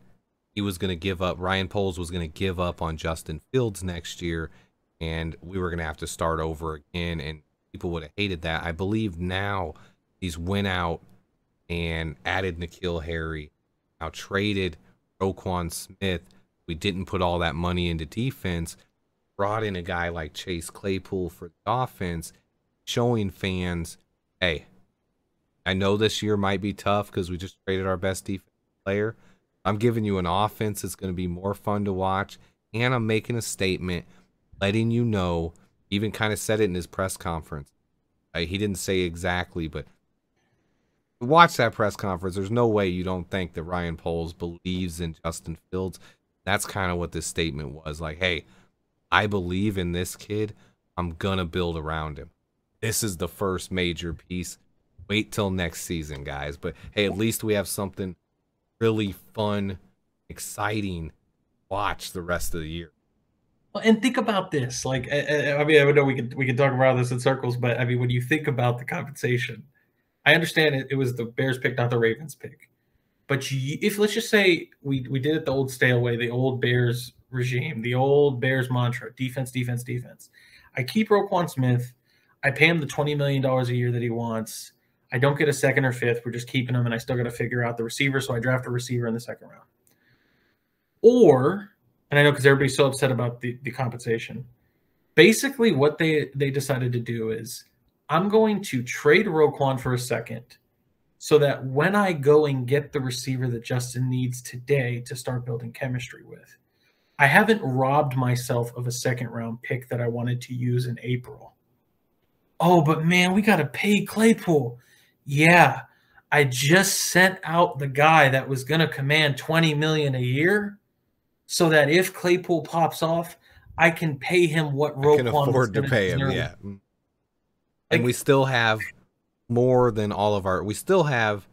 he was going to give up. Ryan Poles was going to give up on Justin Fields next year, and we were going to have to start over again. And people would have hated that. I believe now he's went out and added N'Keal Harry, now traded Roquan Smith we didn't put all that money into defense, brought in a guy like Chase Claypool for the offense, showing fans, hey, I know this year might be tough because we just traded our best defense player. I'm giving you an offense that's going to be more fun to watch, and I'm making a statement, letting you know. Even kind of said it in his press conference. He didn't say exactly, but watch that press conference. There's no way you don't think that Ryan Poles believes in Justin Fields. That's kind of what this statement was like, hey, I believe in this kid. I'm going to build around him. This is the first major piece. Wait till next season, guys. But hey, at least we have something really fun, exciting watch the rest of the year. Well, and think about this. Like, I, mean, I know we could we could talk about this in circles, but I mean, when you think about the compensation, I understand it, it was the Bears pick, not the Ravens pick. But you, if let's just say we we did it the old stale way, the old Bears regime, the old Bears mantra: defense, defense, defense. I keep Roquan Smith. I pay him the twenty million dollars a year that he wants. I don't get a second or fifth. We're just keeping him, and I still got to figure out the receiver. So I draft a receiver in the second round. Or, and I know because everybody's so upset about the, the compensation. Basically, what they they decided to do is, I'm going to trade Roquan for a second so that when I go and get the receiver that Justin needs today to start building chemistry with, I haven't robbed myself of a second round pick that I wanted to use in April. Oh, but man, we got to pay Claypool. Yeah, I just sent out the guy that was going to command 20 million a year so that if Claypool pops off, I can pay him what Roquan I can afford to pay him, yeah. Mm. And we still have more than all of our we still have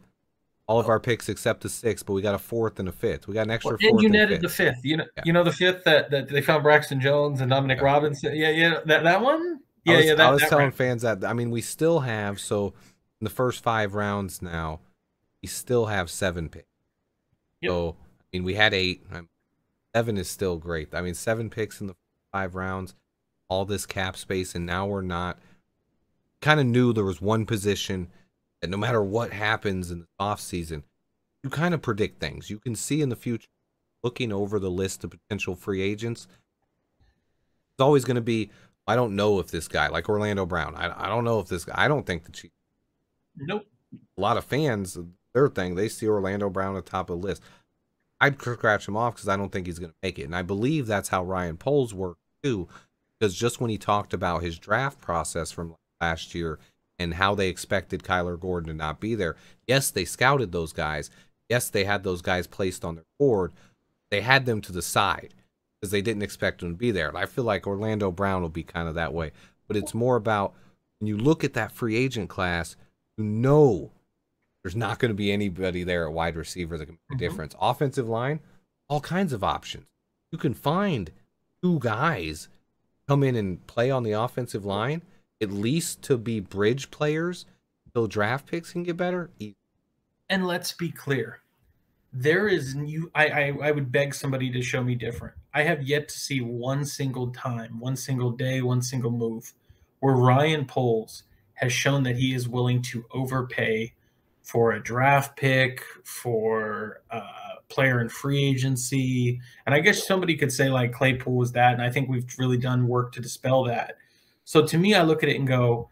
all of our picks except the six, but we got a fourth and a fifth. We got an extra well, And you netted the fifth. You know, yeah. you know the fifth that, that they found Braxton Jones and Dominic yeah. Robinson. Yeah, yeah, that that one. Yeah, I was, yeah. That, I was that telling fans that I mean we still have so in the first five rounds now, we still have seven picks. Yep. So I mean we had eight. Seven is still great. I mean seven picks in the five rounds, all this cap space, and now we're not. Kind of knew there was one position that no matter what happens in the off season, you kind of predict things. You can see in the future, looking over the list of potential free agents. It's always going to be, I don't know if this guy, like Orlando Brown, I, I don't know if this guy, I don't think the Chiefs. Nope. A lot of fans, their thing, they see Orlando Brown at the top of the list. I'd scratch him off because I don't think he's going to make it. And I believe that's how Ryan Poles worked too. Because just when he talked about his draft process from last year, and how they expected Kyler Gordon to not be there. Yes, they scouted those guys. Yes, they had those guys placed on their board. They had them to the side because they didn't expect them to be there. And I feel like Orlando Brown will be kind of that way. But it's more about when you look at that free agent class, you know there's not going to be anybody there at wide receiver that can make a mm-hmm. difference. Offensive line, all kinds of options. You can find two guys come in and play on the offensive line at least to be bridge players until draft picks can get better. And let's be clear. There is new I, I I would beg somebody to show me different. I have yet to see one single time, one single day, one single move where Ryan Poles has shown that he is willing to overpay for a draft pick, for a player in free agency. And I guess somebody could say like Claypool was that. And I think we've really done work to dispel that. So to me, I look at it and go,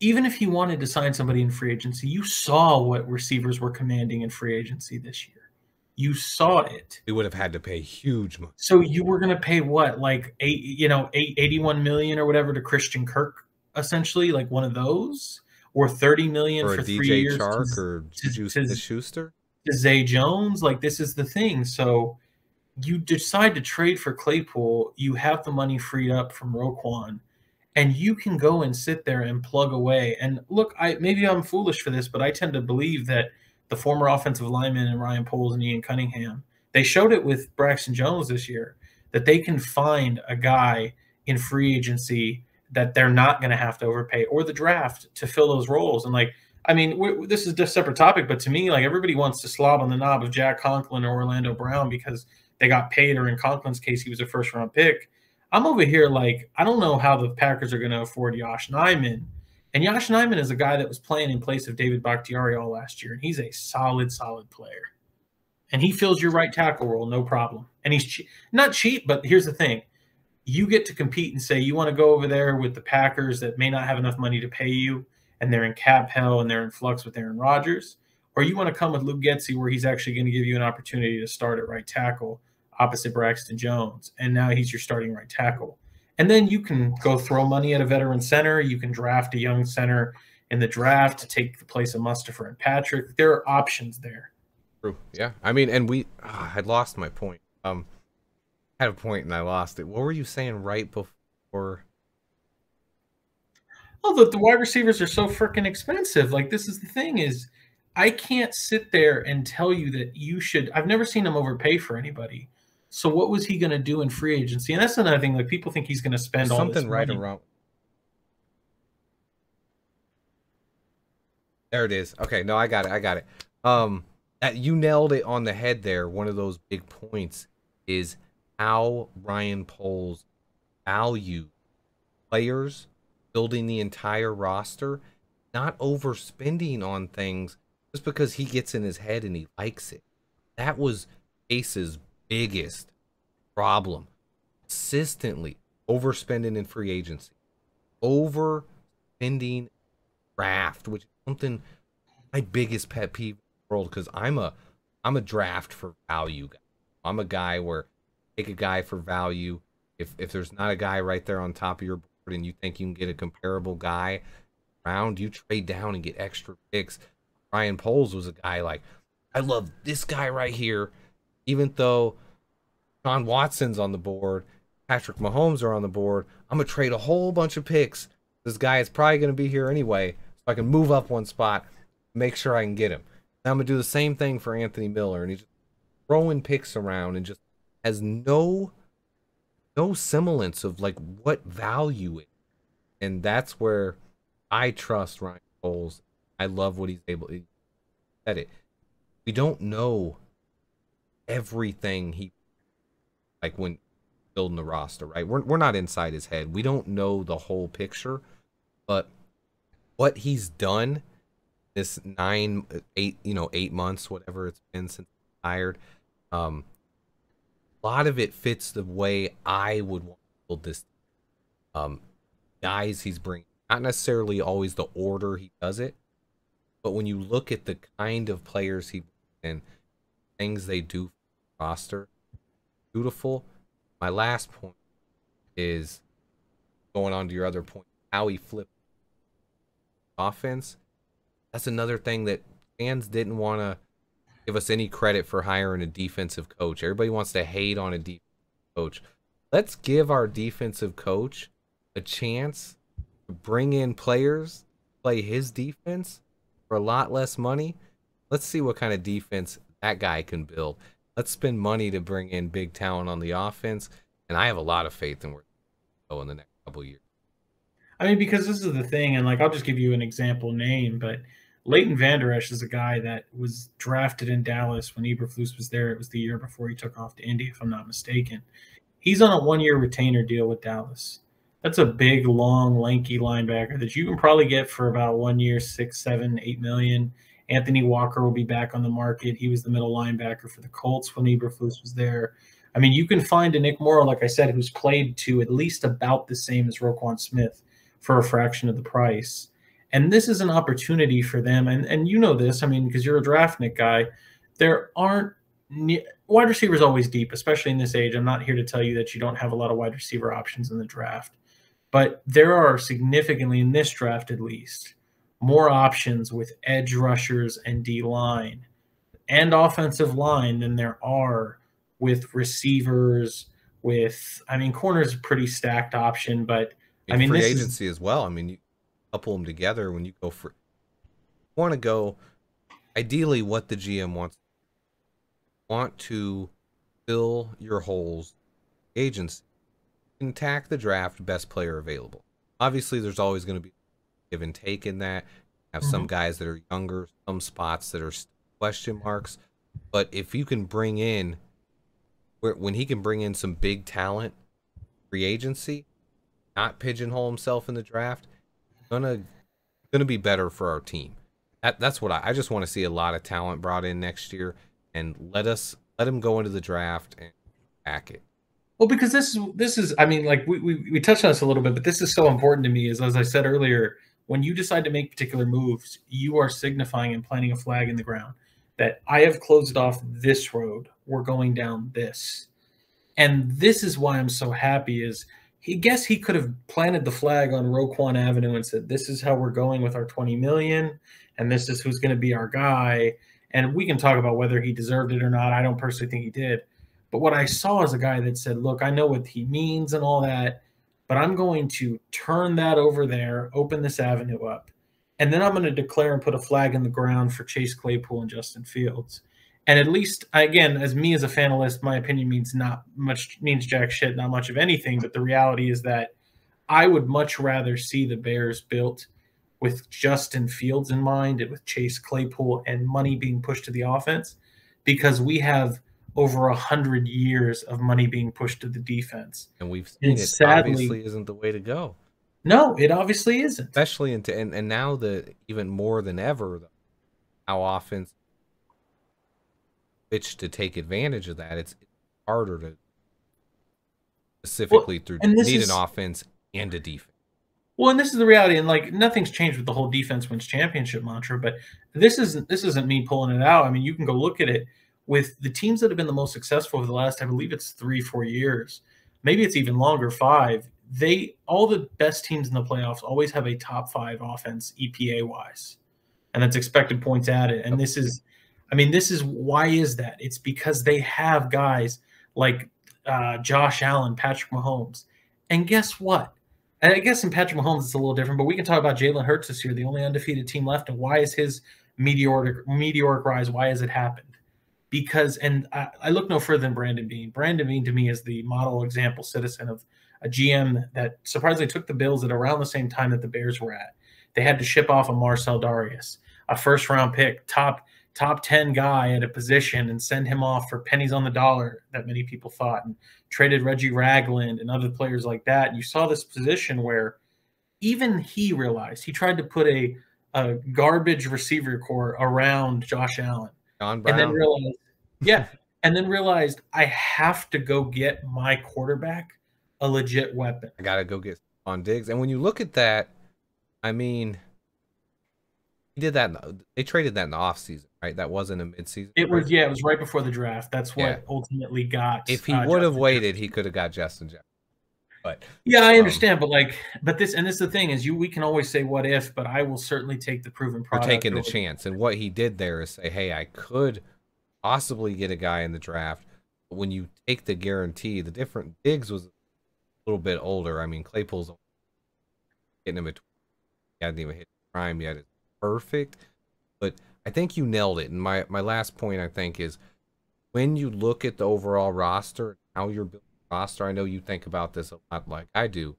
even if he wanted to sign somebody in free agency, you saw what receivers were commanding in free agency this year. You saw it. We would have had to pay huge money. So you were going to pay what, like eight, you know, eight, 81 million or whatever to Christian Kirk, essentially, like one of those, or 30 million or for DJ three years. Chark to, or to, to, Schuster? To Zay Jones. Like this is the thing. So you decide to trade for Claypool, you have the money freed up from Roquan and you can go and sit there and plug away. And look, I maybe I'm foolish for this, but I tend to believe that the former offensive lineman and Ryan Poles and Ian Cunningham, they showed it with Braxton Jones this year that they can find a guy in free agency that they're not going to have to overpay or the draft to fill those roles. And like, I mean, this is a separate topic, but to me, like everybody wants to slob on the knob of Jack Conklin or Orlando Brown because they got paid, or in Conklin's case, he was a first round pick. I'm over here like I don't know how the Packers are going to afford Yosh Nijman. And Yosh Nijman is a guy that was playing in place of David Bakhtiari all last year, and he's a solid, solid player. And he fills your right tackle role, no problem. And he's che- not cheap, but here's the thing: you get to compete and say you want to go over there with the Packers that may not have enough money to pay you, and they're in cap hell and they're in flux with Aaron Rodgers, or you want to come with Luke Getsy where he's actually going to give you an opportunity to start at right tackle opposite Braxton Jones, and now he's your starting right tackle. And then you can go throw money at a veteran center. You can draft a young center in the draft to take the place of Mustipher and Patrick. There are options there. True. Yeah. I mean, and we, oh, I lost my point. Um, I had a point and I lost it. What were you saying right before? Oh, the, the wide receivers are so freaking expensive. Like this is the thing is, I can't sit there and tell you that you should. I've never seen them overpay for anybody. So what was he going to do in free agency? And that's another thing. Like people think he's going to spend There's all something right around. There it is. Okay, no, I got it. I got it. Um, that you nailed it on the head there. One of those big points is how Ryan Poles value players, building the entire roster, not overspending on things just because he gets in his head and he likes it. That was Ace's biggest problem. Consistently overspending in free agency, overspending draft, which is something my biggest pet peeve in the world because I'm a I'm a draft for value guy. I'm a guy where take a guy for value. If if there's not a guy right there on top of your board and you think you can get a comparable guy around, you trade down and get extra picks. Ryan Poles was a guy like, I love this guy right here, even though John Watson's on the board, Patrick Mahomes are on the board. I'm gonna trade a whole bunch of picks. This guy is probably gonna be here anyway, so I can move up one spot, make sure I can get him. And I'm gonna do the same thing for Anthony Miller, and he's just throwing picks around and just has no no semblance of like what value it. And that's where I trust Ryan Poles. I love what he's able to said it. We don't know everything he like when building the roster, right? We're we're not inside his head. We don't know the whole picture, but what he's done this nine, eight, you know, eight months, whatever it's been since hired, um, a lot of it fits the way I would want to build this. Um, guys he's bringing, not necessarily always the order he does it, but when you look at the kind of players he and things they do roster, beautiful. My last point is going on to your other point, how he flipped offense. That's another thing that fans didn't want to give us any credit for hiring a defensive coach. Everybody wants to hate on a defensive coach. Let's give our defensive coach a chance to bring in players, play his defense for a lot less money. Let's see what kind of defense that guy can build. Let's spend money to bring in big talent on the offense, and I have a lot of faith in where go in the next couple years. I mean, because this is the thing, and like I'll just give you an example name, but Leighton Vander Esch is a guy that was drafted in Dallas when Eberflus was there. It was the year before he took off to Indy, if I'm not mistaken. He's on a one-year retainer deal with Dallas. That's a big, long, lanky linebacker that you can probably get for about one year, six, seven, eight million. Anthony Walker will be back on the market. He was the middle linebacker for the Colts when Eberflus was there. I mean, you can find a Nick Morrow, like I said, who's played to at least about the same as Roquan Smith for a fraction of the price. And this is an opportunity for them. And and you know this, I mean, because you're a draft Nick guy. There aren't wide receivers always deep, especially in this age. I'm not here to tell you that you don't have a lot of wide receiver options in the draft, but there are significantly in this draft at least more options with edge rushers and D line and offensive line than there are with receivers. With I mean, corners a pretty stacked option, but in I mean, free this agency is, as well. I mean, you couple them together when you go for want to go ideally what the GM wants want to fill your holes agency and attack the draft best player available. Obviously there's always going to be give and take in that. Have mm-hmm. some guys that are younger, some spots that are question marks, but if you can bring in when he can bring in some big talent free agency, not pigeonhole himself in the draft, gonna gonna be better for our team. That, that's what I, I just want to see a lot of talent brought in next year, and let us let him go into the draft and back it. Well, because this is this is I mean, like we, we we touched on this a little bit, but this is so important to me. Is as I said earlier, when you decide to make particular moves, you are signifying and planting a flag in the ground that I have closed off this road. We're going down this. And this is why I'm so happy is he guess he could have planted the flag on Roquan Avenue and said, "This is how we're going with our 20 million, and this is who's going to be our guy." And we can talk about whether he deserved it or not. I don't personally think he did, but what I saw is a guy that said, "Look, I know what he means and all that, but I'm going to turn that over there, open this avenue up, and then I'm going to declare and put a flag in the ground for Chase Claypool and Justin Fields." And at least, again, as me as a fanalist, my opinion means not much, means jack shit, not much of anything. But the reality is that I would much rather see the Bears built with Justin Fields in mind, and with Chase Claypool and money being pushed to the offense, because we have over a hundred years of money being pushed to the defense. And we've seen and it sadly, obviously isn't the way to go. No, it obviously isn't. Especially into and, and now the even more than ever, how offense which to take advantage of that, it's harder to specifically well, through need is, an offense and a defense. Well, and this is the reality, and like nothing's changed with the whole defense wins championship mantra, but this isn't this isn't me pulling it out. I mean, you can go look at it with the teams that have been the most successful over the last, I believe it's three, four years, maybe it's even longer, five. They all the best teams in the playoffs always have a top five offense EPA wise. and that's expected points added. And this is, I mean, this is why is that? It's because they have guys like uh, Josh Allen, Patrick Mahomes, and guess what? And I guess in Patrick Mahomes it's a little different, but we can talk about Jalen Hurts this year, the only undefeated team left, and why is his meteoric meteoric rise? Why has it happened? Because, and I, I look no further than Brandon Beane. Brandon Beane to me is the model example citizen of a GM that surprisingly took the Bills at around the same time that the Bears were at. They had to ship off a Marcell Dareus, a first round pick, top top 10 guy at a position and send him off for pennies on the dollar that many people thought and traded Reggie Ragland and other players like that. And you saw this position where even he realized he tried to put a, a garbage receiver core around Josh Allen. John Brown. And then realized, yeah, and then realized I have to go get my quarterback a legit weapon. I gotta go get on Diggs. And when you look at that, I mean, he did that. In, they traded that in the offseason, right? That wasn't a midseason. It was yeah, it was right before the draft. That's what Yeah. ultimately got. If he uh, would have waited, he could have got Justin Jefferson. But Yeah, I Um, understand, but like, but this and this is the thing is you we can always say what if, but I will certainly take the proven product. taking the chance. And what he did there is say, hey, I could possibly get a guy in the draft. But when you take the guarantee, the different Diggs was a little bit older. I mean, Claypool's getting him at 20. He hadn't even hit prime yet. It's perfect. But I think you nailed it. And my, my last point, I think, is when you look at the overall roster, how you're building roster, I know you think about this a lot like I do.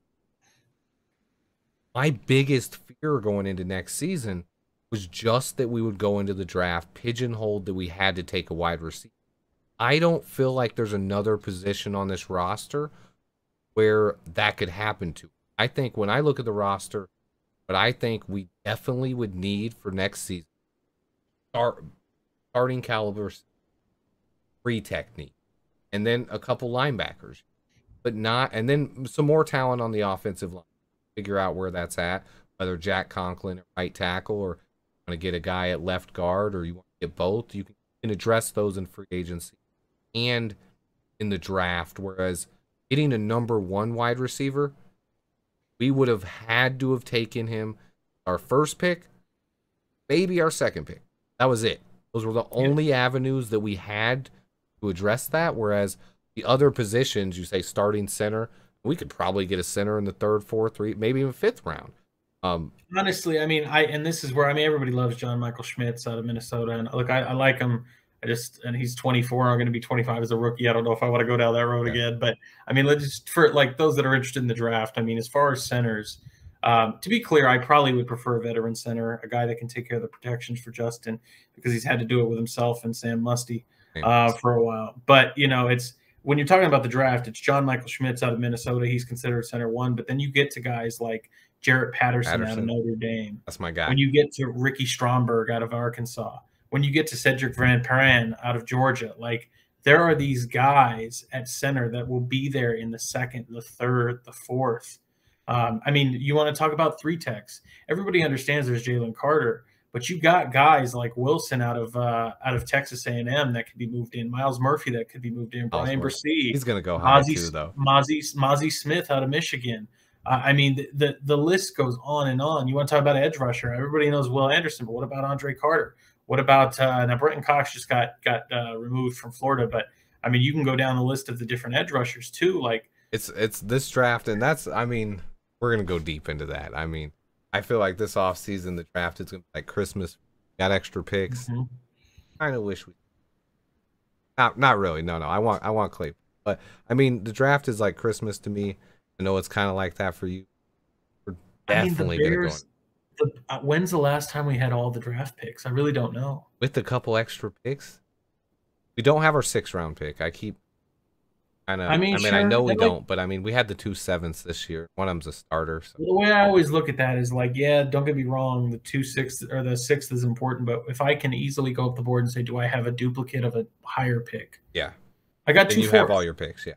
My biggest fear going into next season was just that we would go into the draft pigeonholed that we had to take a wide receiver. I don't feel like there's another position on this roster where that could happen to. I think when I look at the roster, what I think we definitely would need for next season, start starting calibers, free technique, and then a couple linebackers, but not, and then some more talent on the offensive line. Figure out where that's at, whether Jack Conklin at right tackle or want to get a guy at left guard or you want to get both. You can, you can address those in free agency and in the draft. Whereas getting a number one wide receiver, we would have had to have taken him our first pick, maybe our second pick. That was it. Those were the only avenues that we had to address that. Whereas the other positions, you say starting center, we could probably get a center in the third, fourth, three, maybe even fifth round. Um, Honestly, I mean, I and this is where I mean everybody loves John Michael Schmitz out of Minnesota, and look, I, I like him. I just and he's 24. I'm going to be 25 as a rookie. I don't know if I want to go down that road Yeah. again, but I mean, let's just for like those that are interested in the draft. I mean, as far as centers, um, to be clear, I probably would prefer a veteran center, a guy that can take care of the protections for Justin because he's had to do it with himself and Sam Musty uh, for a while. But you know, it's when you're talking about the draft, it's John Michael Schmitz out of Minnesota. He's considered center one, but then you get to guys like Jarrett Patterson, out of Notre Dame. that's my guy. When you get to Ricky Stromberg out of Arkansas, when you get to Cedric Van Pran out of Georgia, like there are these guys at center that will be there in the second, the third, the fourth. Um, I mean, you want to talk about three techs. Everybody understands there's Jalen Carter, but you got guys like Wilson out of uh, out of Texas A&M that could be moved in. Myles Murphy that could be moved in. Bryan. Bresee, He's gonna go high Mazi, too, though. Mazi, Mazi Smith out of Michigan. Uh, I mean, the, the the list goes on and on. You want to talk about edge rusher? Everybody knows Will Anderson, but what about Andre Carter? What about uh, now? Brenton Cox just got got uh, removed from Florida, but I mean, you can go down the list of the different edge rushers too. Like, It's it's this draft, and that's I mean we're gonna go deep into that. I mean I feel like this off season the draft is gonna be like Christmas. Got extra picks. Mhm. Kind of wish we. Not not really. No no. I want I want Clay, but I mean the draft is like Christmas to me. I know it's kind of like that for you. We're I mean, the definitely gonna go the, uh, when's the last time we had all the draft picks? I really don't know. with a couple extra picks. We don't have our six round pick. I keep kind of. I I mean, mean, I, know we like- don't, but I mean, we had the two sevens this year. One of them's a starter. So. The way I always look at that is like, yeah, don't get me wrong, the two sixth or the sixth is important, but if I can easily go up the board and say, do I have a duplicate of a higher pick? Yeah. I got Then two you have all your picks, yeah.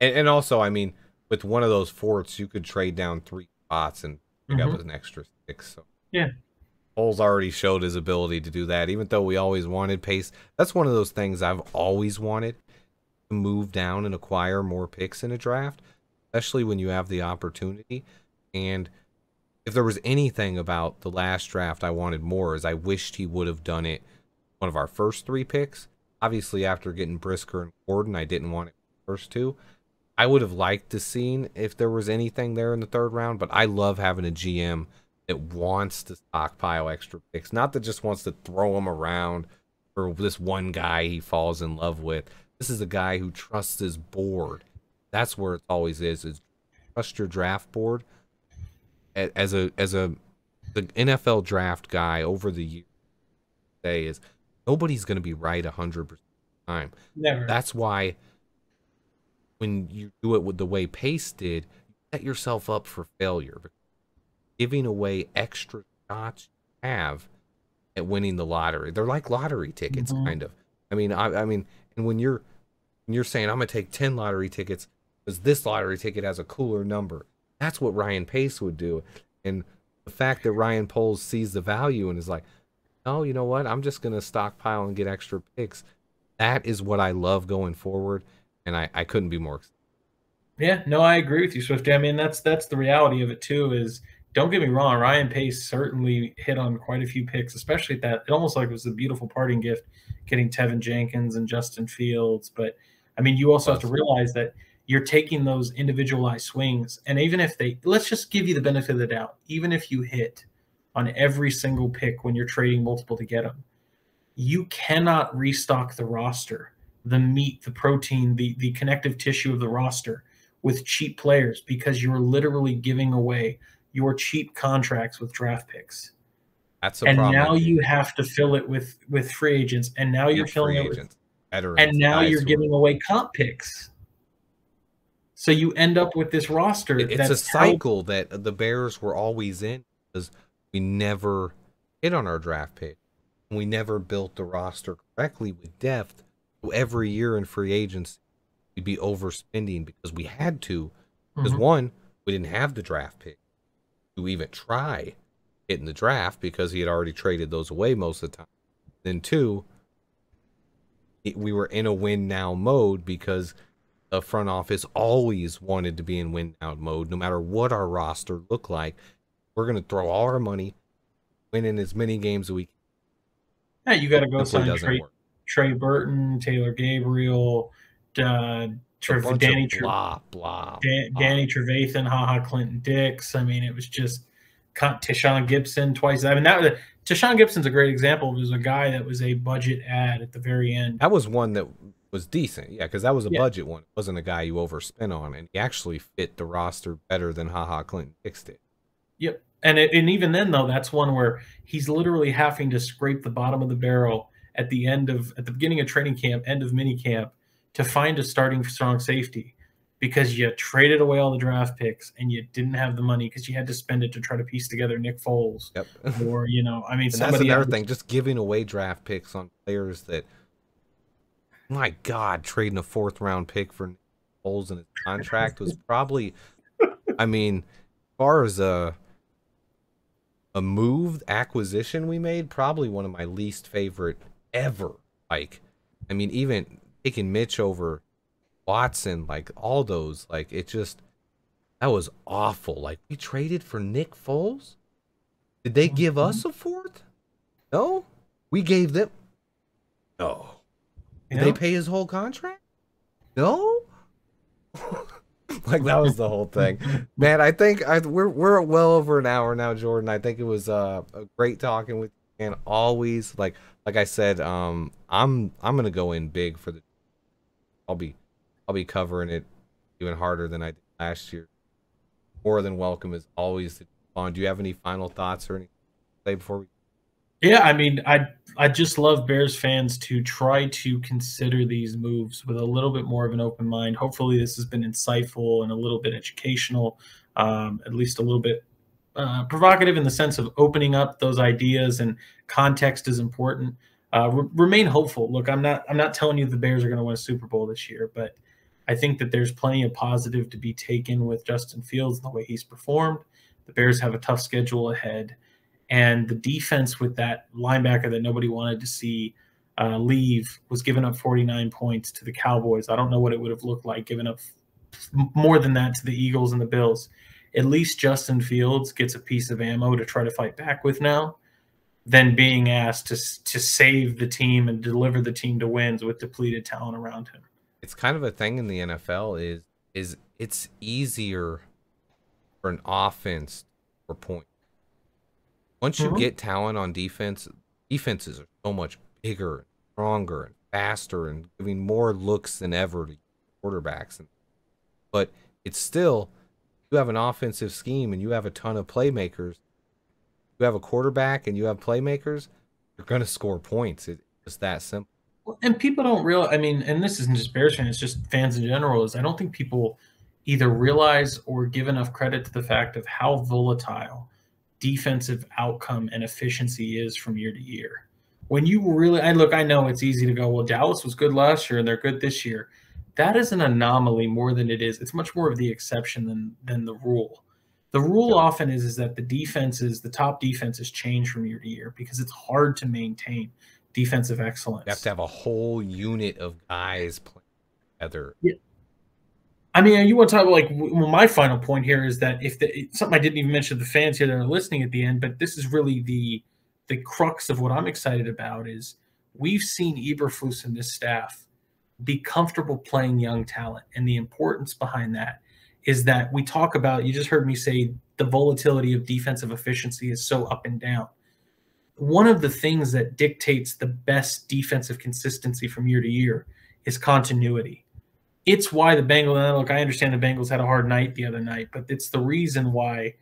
And, and also, I mean, with one of those forts, you could trade down three spots and pick up Mhm. with an extra six. So Yeah. Poles already showed his ability to do that, even though we always wanted pace. That's one of those things I've always wanted move down and acquire more picks in a draft, especially when you have the opportunity. And if there was anything about the last draft I wanted more, is I wished he would have done it one of our first three picks. Obviously, after getting Brisker and Gordon, I didn't want it first two. I would have liked to seen if there was anything there in the third round, but I love having a GM that wants to stockpile extra picks, not that just wants to throw them around for this one guy he falls in love with. This is a guy who trusts his board. That's where it always is. Is trust your draft board. As a as a the NFL draft guy over the years say is nobody's going to be right hundred percent of the time. Never. That's why when you do it with the way Pace did, you set yourself up for failure. Giving away extra shots you have at winning the lottery. They're like lottery tickets, mm-hmm. kind of. I mean, I, I mean, and when you're when you're saying I'm gonna take ten lottery tickets because this lottery ticket has a cooler number, that's what Ryan Pace would do. And the fact that Ryan Poles sees the value and is like, oh, you know what? I'm just gonna stockpile and get extra picks. That is what I love going forward, and I, I couldn't be more. Excited. Yeah, no, I agree with you, Swift. I mean, that's that's the reality of it too. Is don't get me wrong, Ryan Pace certainly hit on quite a few picks, especially that it almost like it was a beautiful parting gift getting Teven Jenkins and Justin Fields. But I mean, you also have to realize that you're taking those individualized swings, and even if they let's just give you the benefit of the doubt, even if you hit on every single pick when you're trading multiple to get them, you cannot restock the roster, the meat, the protein, the the connective tissue of the roster with cheap players because you're literally giving away your cheap contracts with draft picks. That's a and problem. now you have to fill it with with free agents, and now you're filling it with, and now you're giving away comp picks. So you end up with this roster. it's a cycle that the Bears were always in because we never hit on our draft pick. We never built the roster correctly with depth. So every year in free agency, we'd be overspending because we had to. Because mm-hmm. one, we didn't have the draft pick to even try hitting the draft because he had already traded those away most of the time. Then two, we were in a win now mode because the front office always wanted to be in win now mode, no matter what our roster looked like. We're gonna throw all our money, win in as many games as we can. Yeah, you got to go sign Trey, Trey Burton, Taylor Gabriel, uh, Trev- Danny blah, blah, Dan-. Danny Trevathan, haha, Clinton Dix. I mean, it was just Tashaun Gipson twice. I mean, that was Tashaun Gipson's a great example. It was a guy that was a budget ad at the very end. That was one that was decent, yeah, because that was a yeah. budget one. It wasn't a guy you overspent on, and he actually fit the roster better than haha Clinton-Dix it. Yep, and it, and even then though, that's one where he's literally having to scrape the bottom of the barrel at the end of at the beginning of training camp, end of mini camp to find a starting strong safety because you traded away all the draft picks and you didn't have the money because you had to spend it to try to piece together Nick Foles. Yep. or you know, I mean, that's another thing. Just giving away draft picks on players that, my God, trading a fourth round pick for Nick Foles in his contract was probably, I mean, as far as a a move acquisition we made, probably one of my least favorite ever. Like, I mean, even taking Mitch over Watson, like all those, like it just that was awful. Like we traded for Nick Foles. Did they give us a fourth? No, we gave them. No. Did they pay his whole contract? No. like that was the whole thing, man. I think I we're we're well over an hour now, Jordan. I think it was uh, a great talking with you, and always like like I said, um, I'm I'm gonna go in big for the I'll be I'll be covering it even harder than I did last year. More than welcome as always on. Do you have any final thoughts or anything to say before we yeah, I mean, I I just love Bears fans to try to consider these moves with a little bit more of an open mind. Hopefully, this has been insightful and a little bit educational, um, at least a little bit uh, provocative in the sense of opening up those ideas and context is important uh, re- remain hopeful. Look, I'm not I'm not telling you the Bears are going to win a Super Bowl this year, but I think that there's plenty of positive to be taken with Justin Fields and the way he's performed. The Bears have a tough schedule ahead, and the defense with that linebacker that nobody wanted to see uh, leave was giving up 49 points to the Cowboys. I don't know what it would have looked like giving up more than that to the Eagles and the Bills. at least Justin Fields gets a piece of ammo to try to fight back with now than being asked to to save the team and deliver the team to wins with depleted talent around him. It's kind of a thing in the NFL is is it's easier for an offense for point. Once you mm-hmm. get talent on defense, defenses are so much bigger, stronger, and faster, and giving more looks than ever to quarterbacks. But it's still you have an offensive scheme and you have a ton of playmakers you have a quarterback and you have playmakers, you're going to score points. It's just that simple. And people don't realize, I mean, and this isn't just Bears fans, it's just fans in general, is I don't think people either realize or give enough credit to the fact of how volatile defensive outcome and efficiency is from year to year. When you really, I look, I know it's easy to go, well, Dallas was good last year and they're good this year. That is an anomaly more than it is. It's much more of the exception than than the rule. The rule often is is that the defenses, the top defenses, change from year to year because it's hard to maintain defensive excellence. You have to have a whole unit of guys playing together. Yeah. I mean, you want to talk about like well, my final point here is that if the something I didn't even mention the fans here that are listening at the end, but this is really the the crux of what I'm excited about is we've seen Eberflus and this staff be comfortable playing young talent and the importance behind that is that we talk about, you just heard me say the volatility of defensive efficiency is so up and down. One of the things that dictates the best defensive consistency from year to year is continuity. It's why the Bengals, look, I understand the Bengals had a hard night the other night, but it's the reason why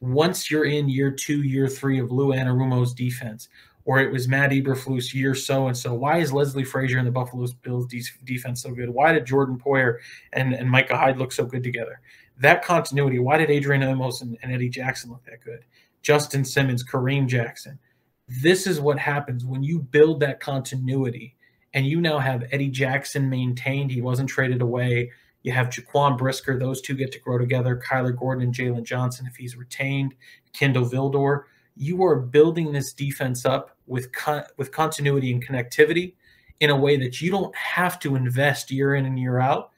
once you're in year two, year three of Lou Anarumo's defense, or it was Matt Eberflus year so and so. Why is Leslie Frazier and the Buffalo Bills defense so good? Why did Jordan Poyer and, and Micah Hyde look so good together? That continuity. Why did Adrian Amos and, and Eddie Jackson look that good? Justin Simmons, Kareem Jackson. This is what happens when you build that continuity and you now have Eddie Jackson maintained. He wasn't traded away. You have Jaquan Brisker. Those two get to grow together. Kyler Gordon and Jaylon Johnson, if he's retained. Kindle Vildor you are building this defense up with con- with continuity and connectivity in a way that you don't have to invest year in and year out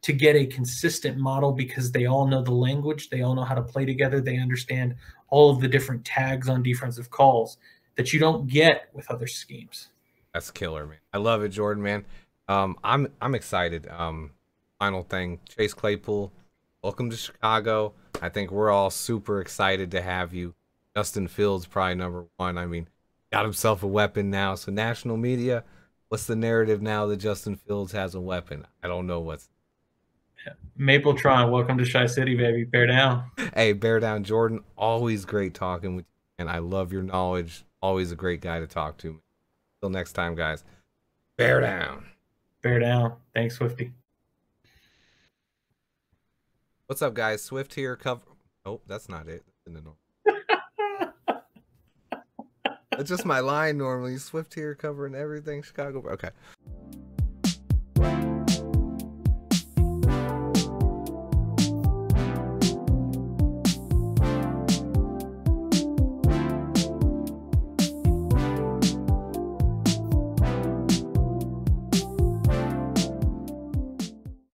to get a consistent model because they all know the language, they all know how to play together, they understand all of the different tags on defensive calls that you don't get with other schemes. That's killer, man. I love it, Jordan, man. Um, I'm I'm excited. Um, final thing, Chase Claypool, welcome to Chicago. I think we're all super excited to have you. Justin Fields probably number one. I mean, got himself a weapon now. So national media, what's the narrative now that Justin Fields has a weapon? I don't know what's. Mapletron, welcome to Chi City, baby. Bear down. Hey, bear down, Jordan. Always great talking with you, and I love your knowledge. Always a great guy to talk to. Till next time, guys. Bear down. Bear down. Thanks, Swifty. What's up, guys? Swift here. Cover. Oh, that's not it. It's just my line normally. Swift here covering everything Chicago. Okay.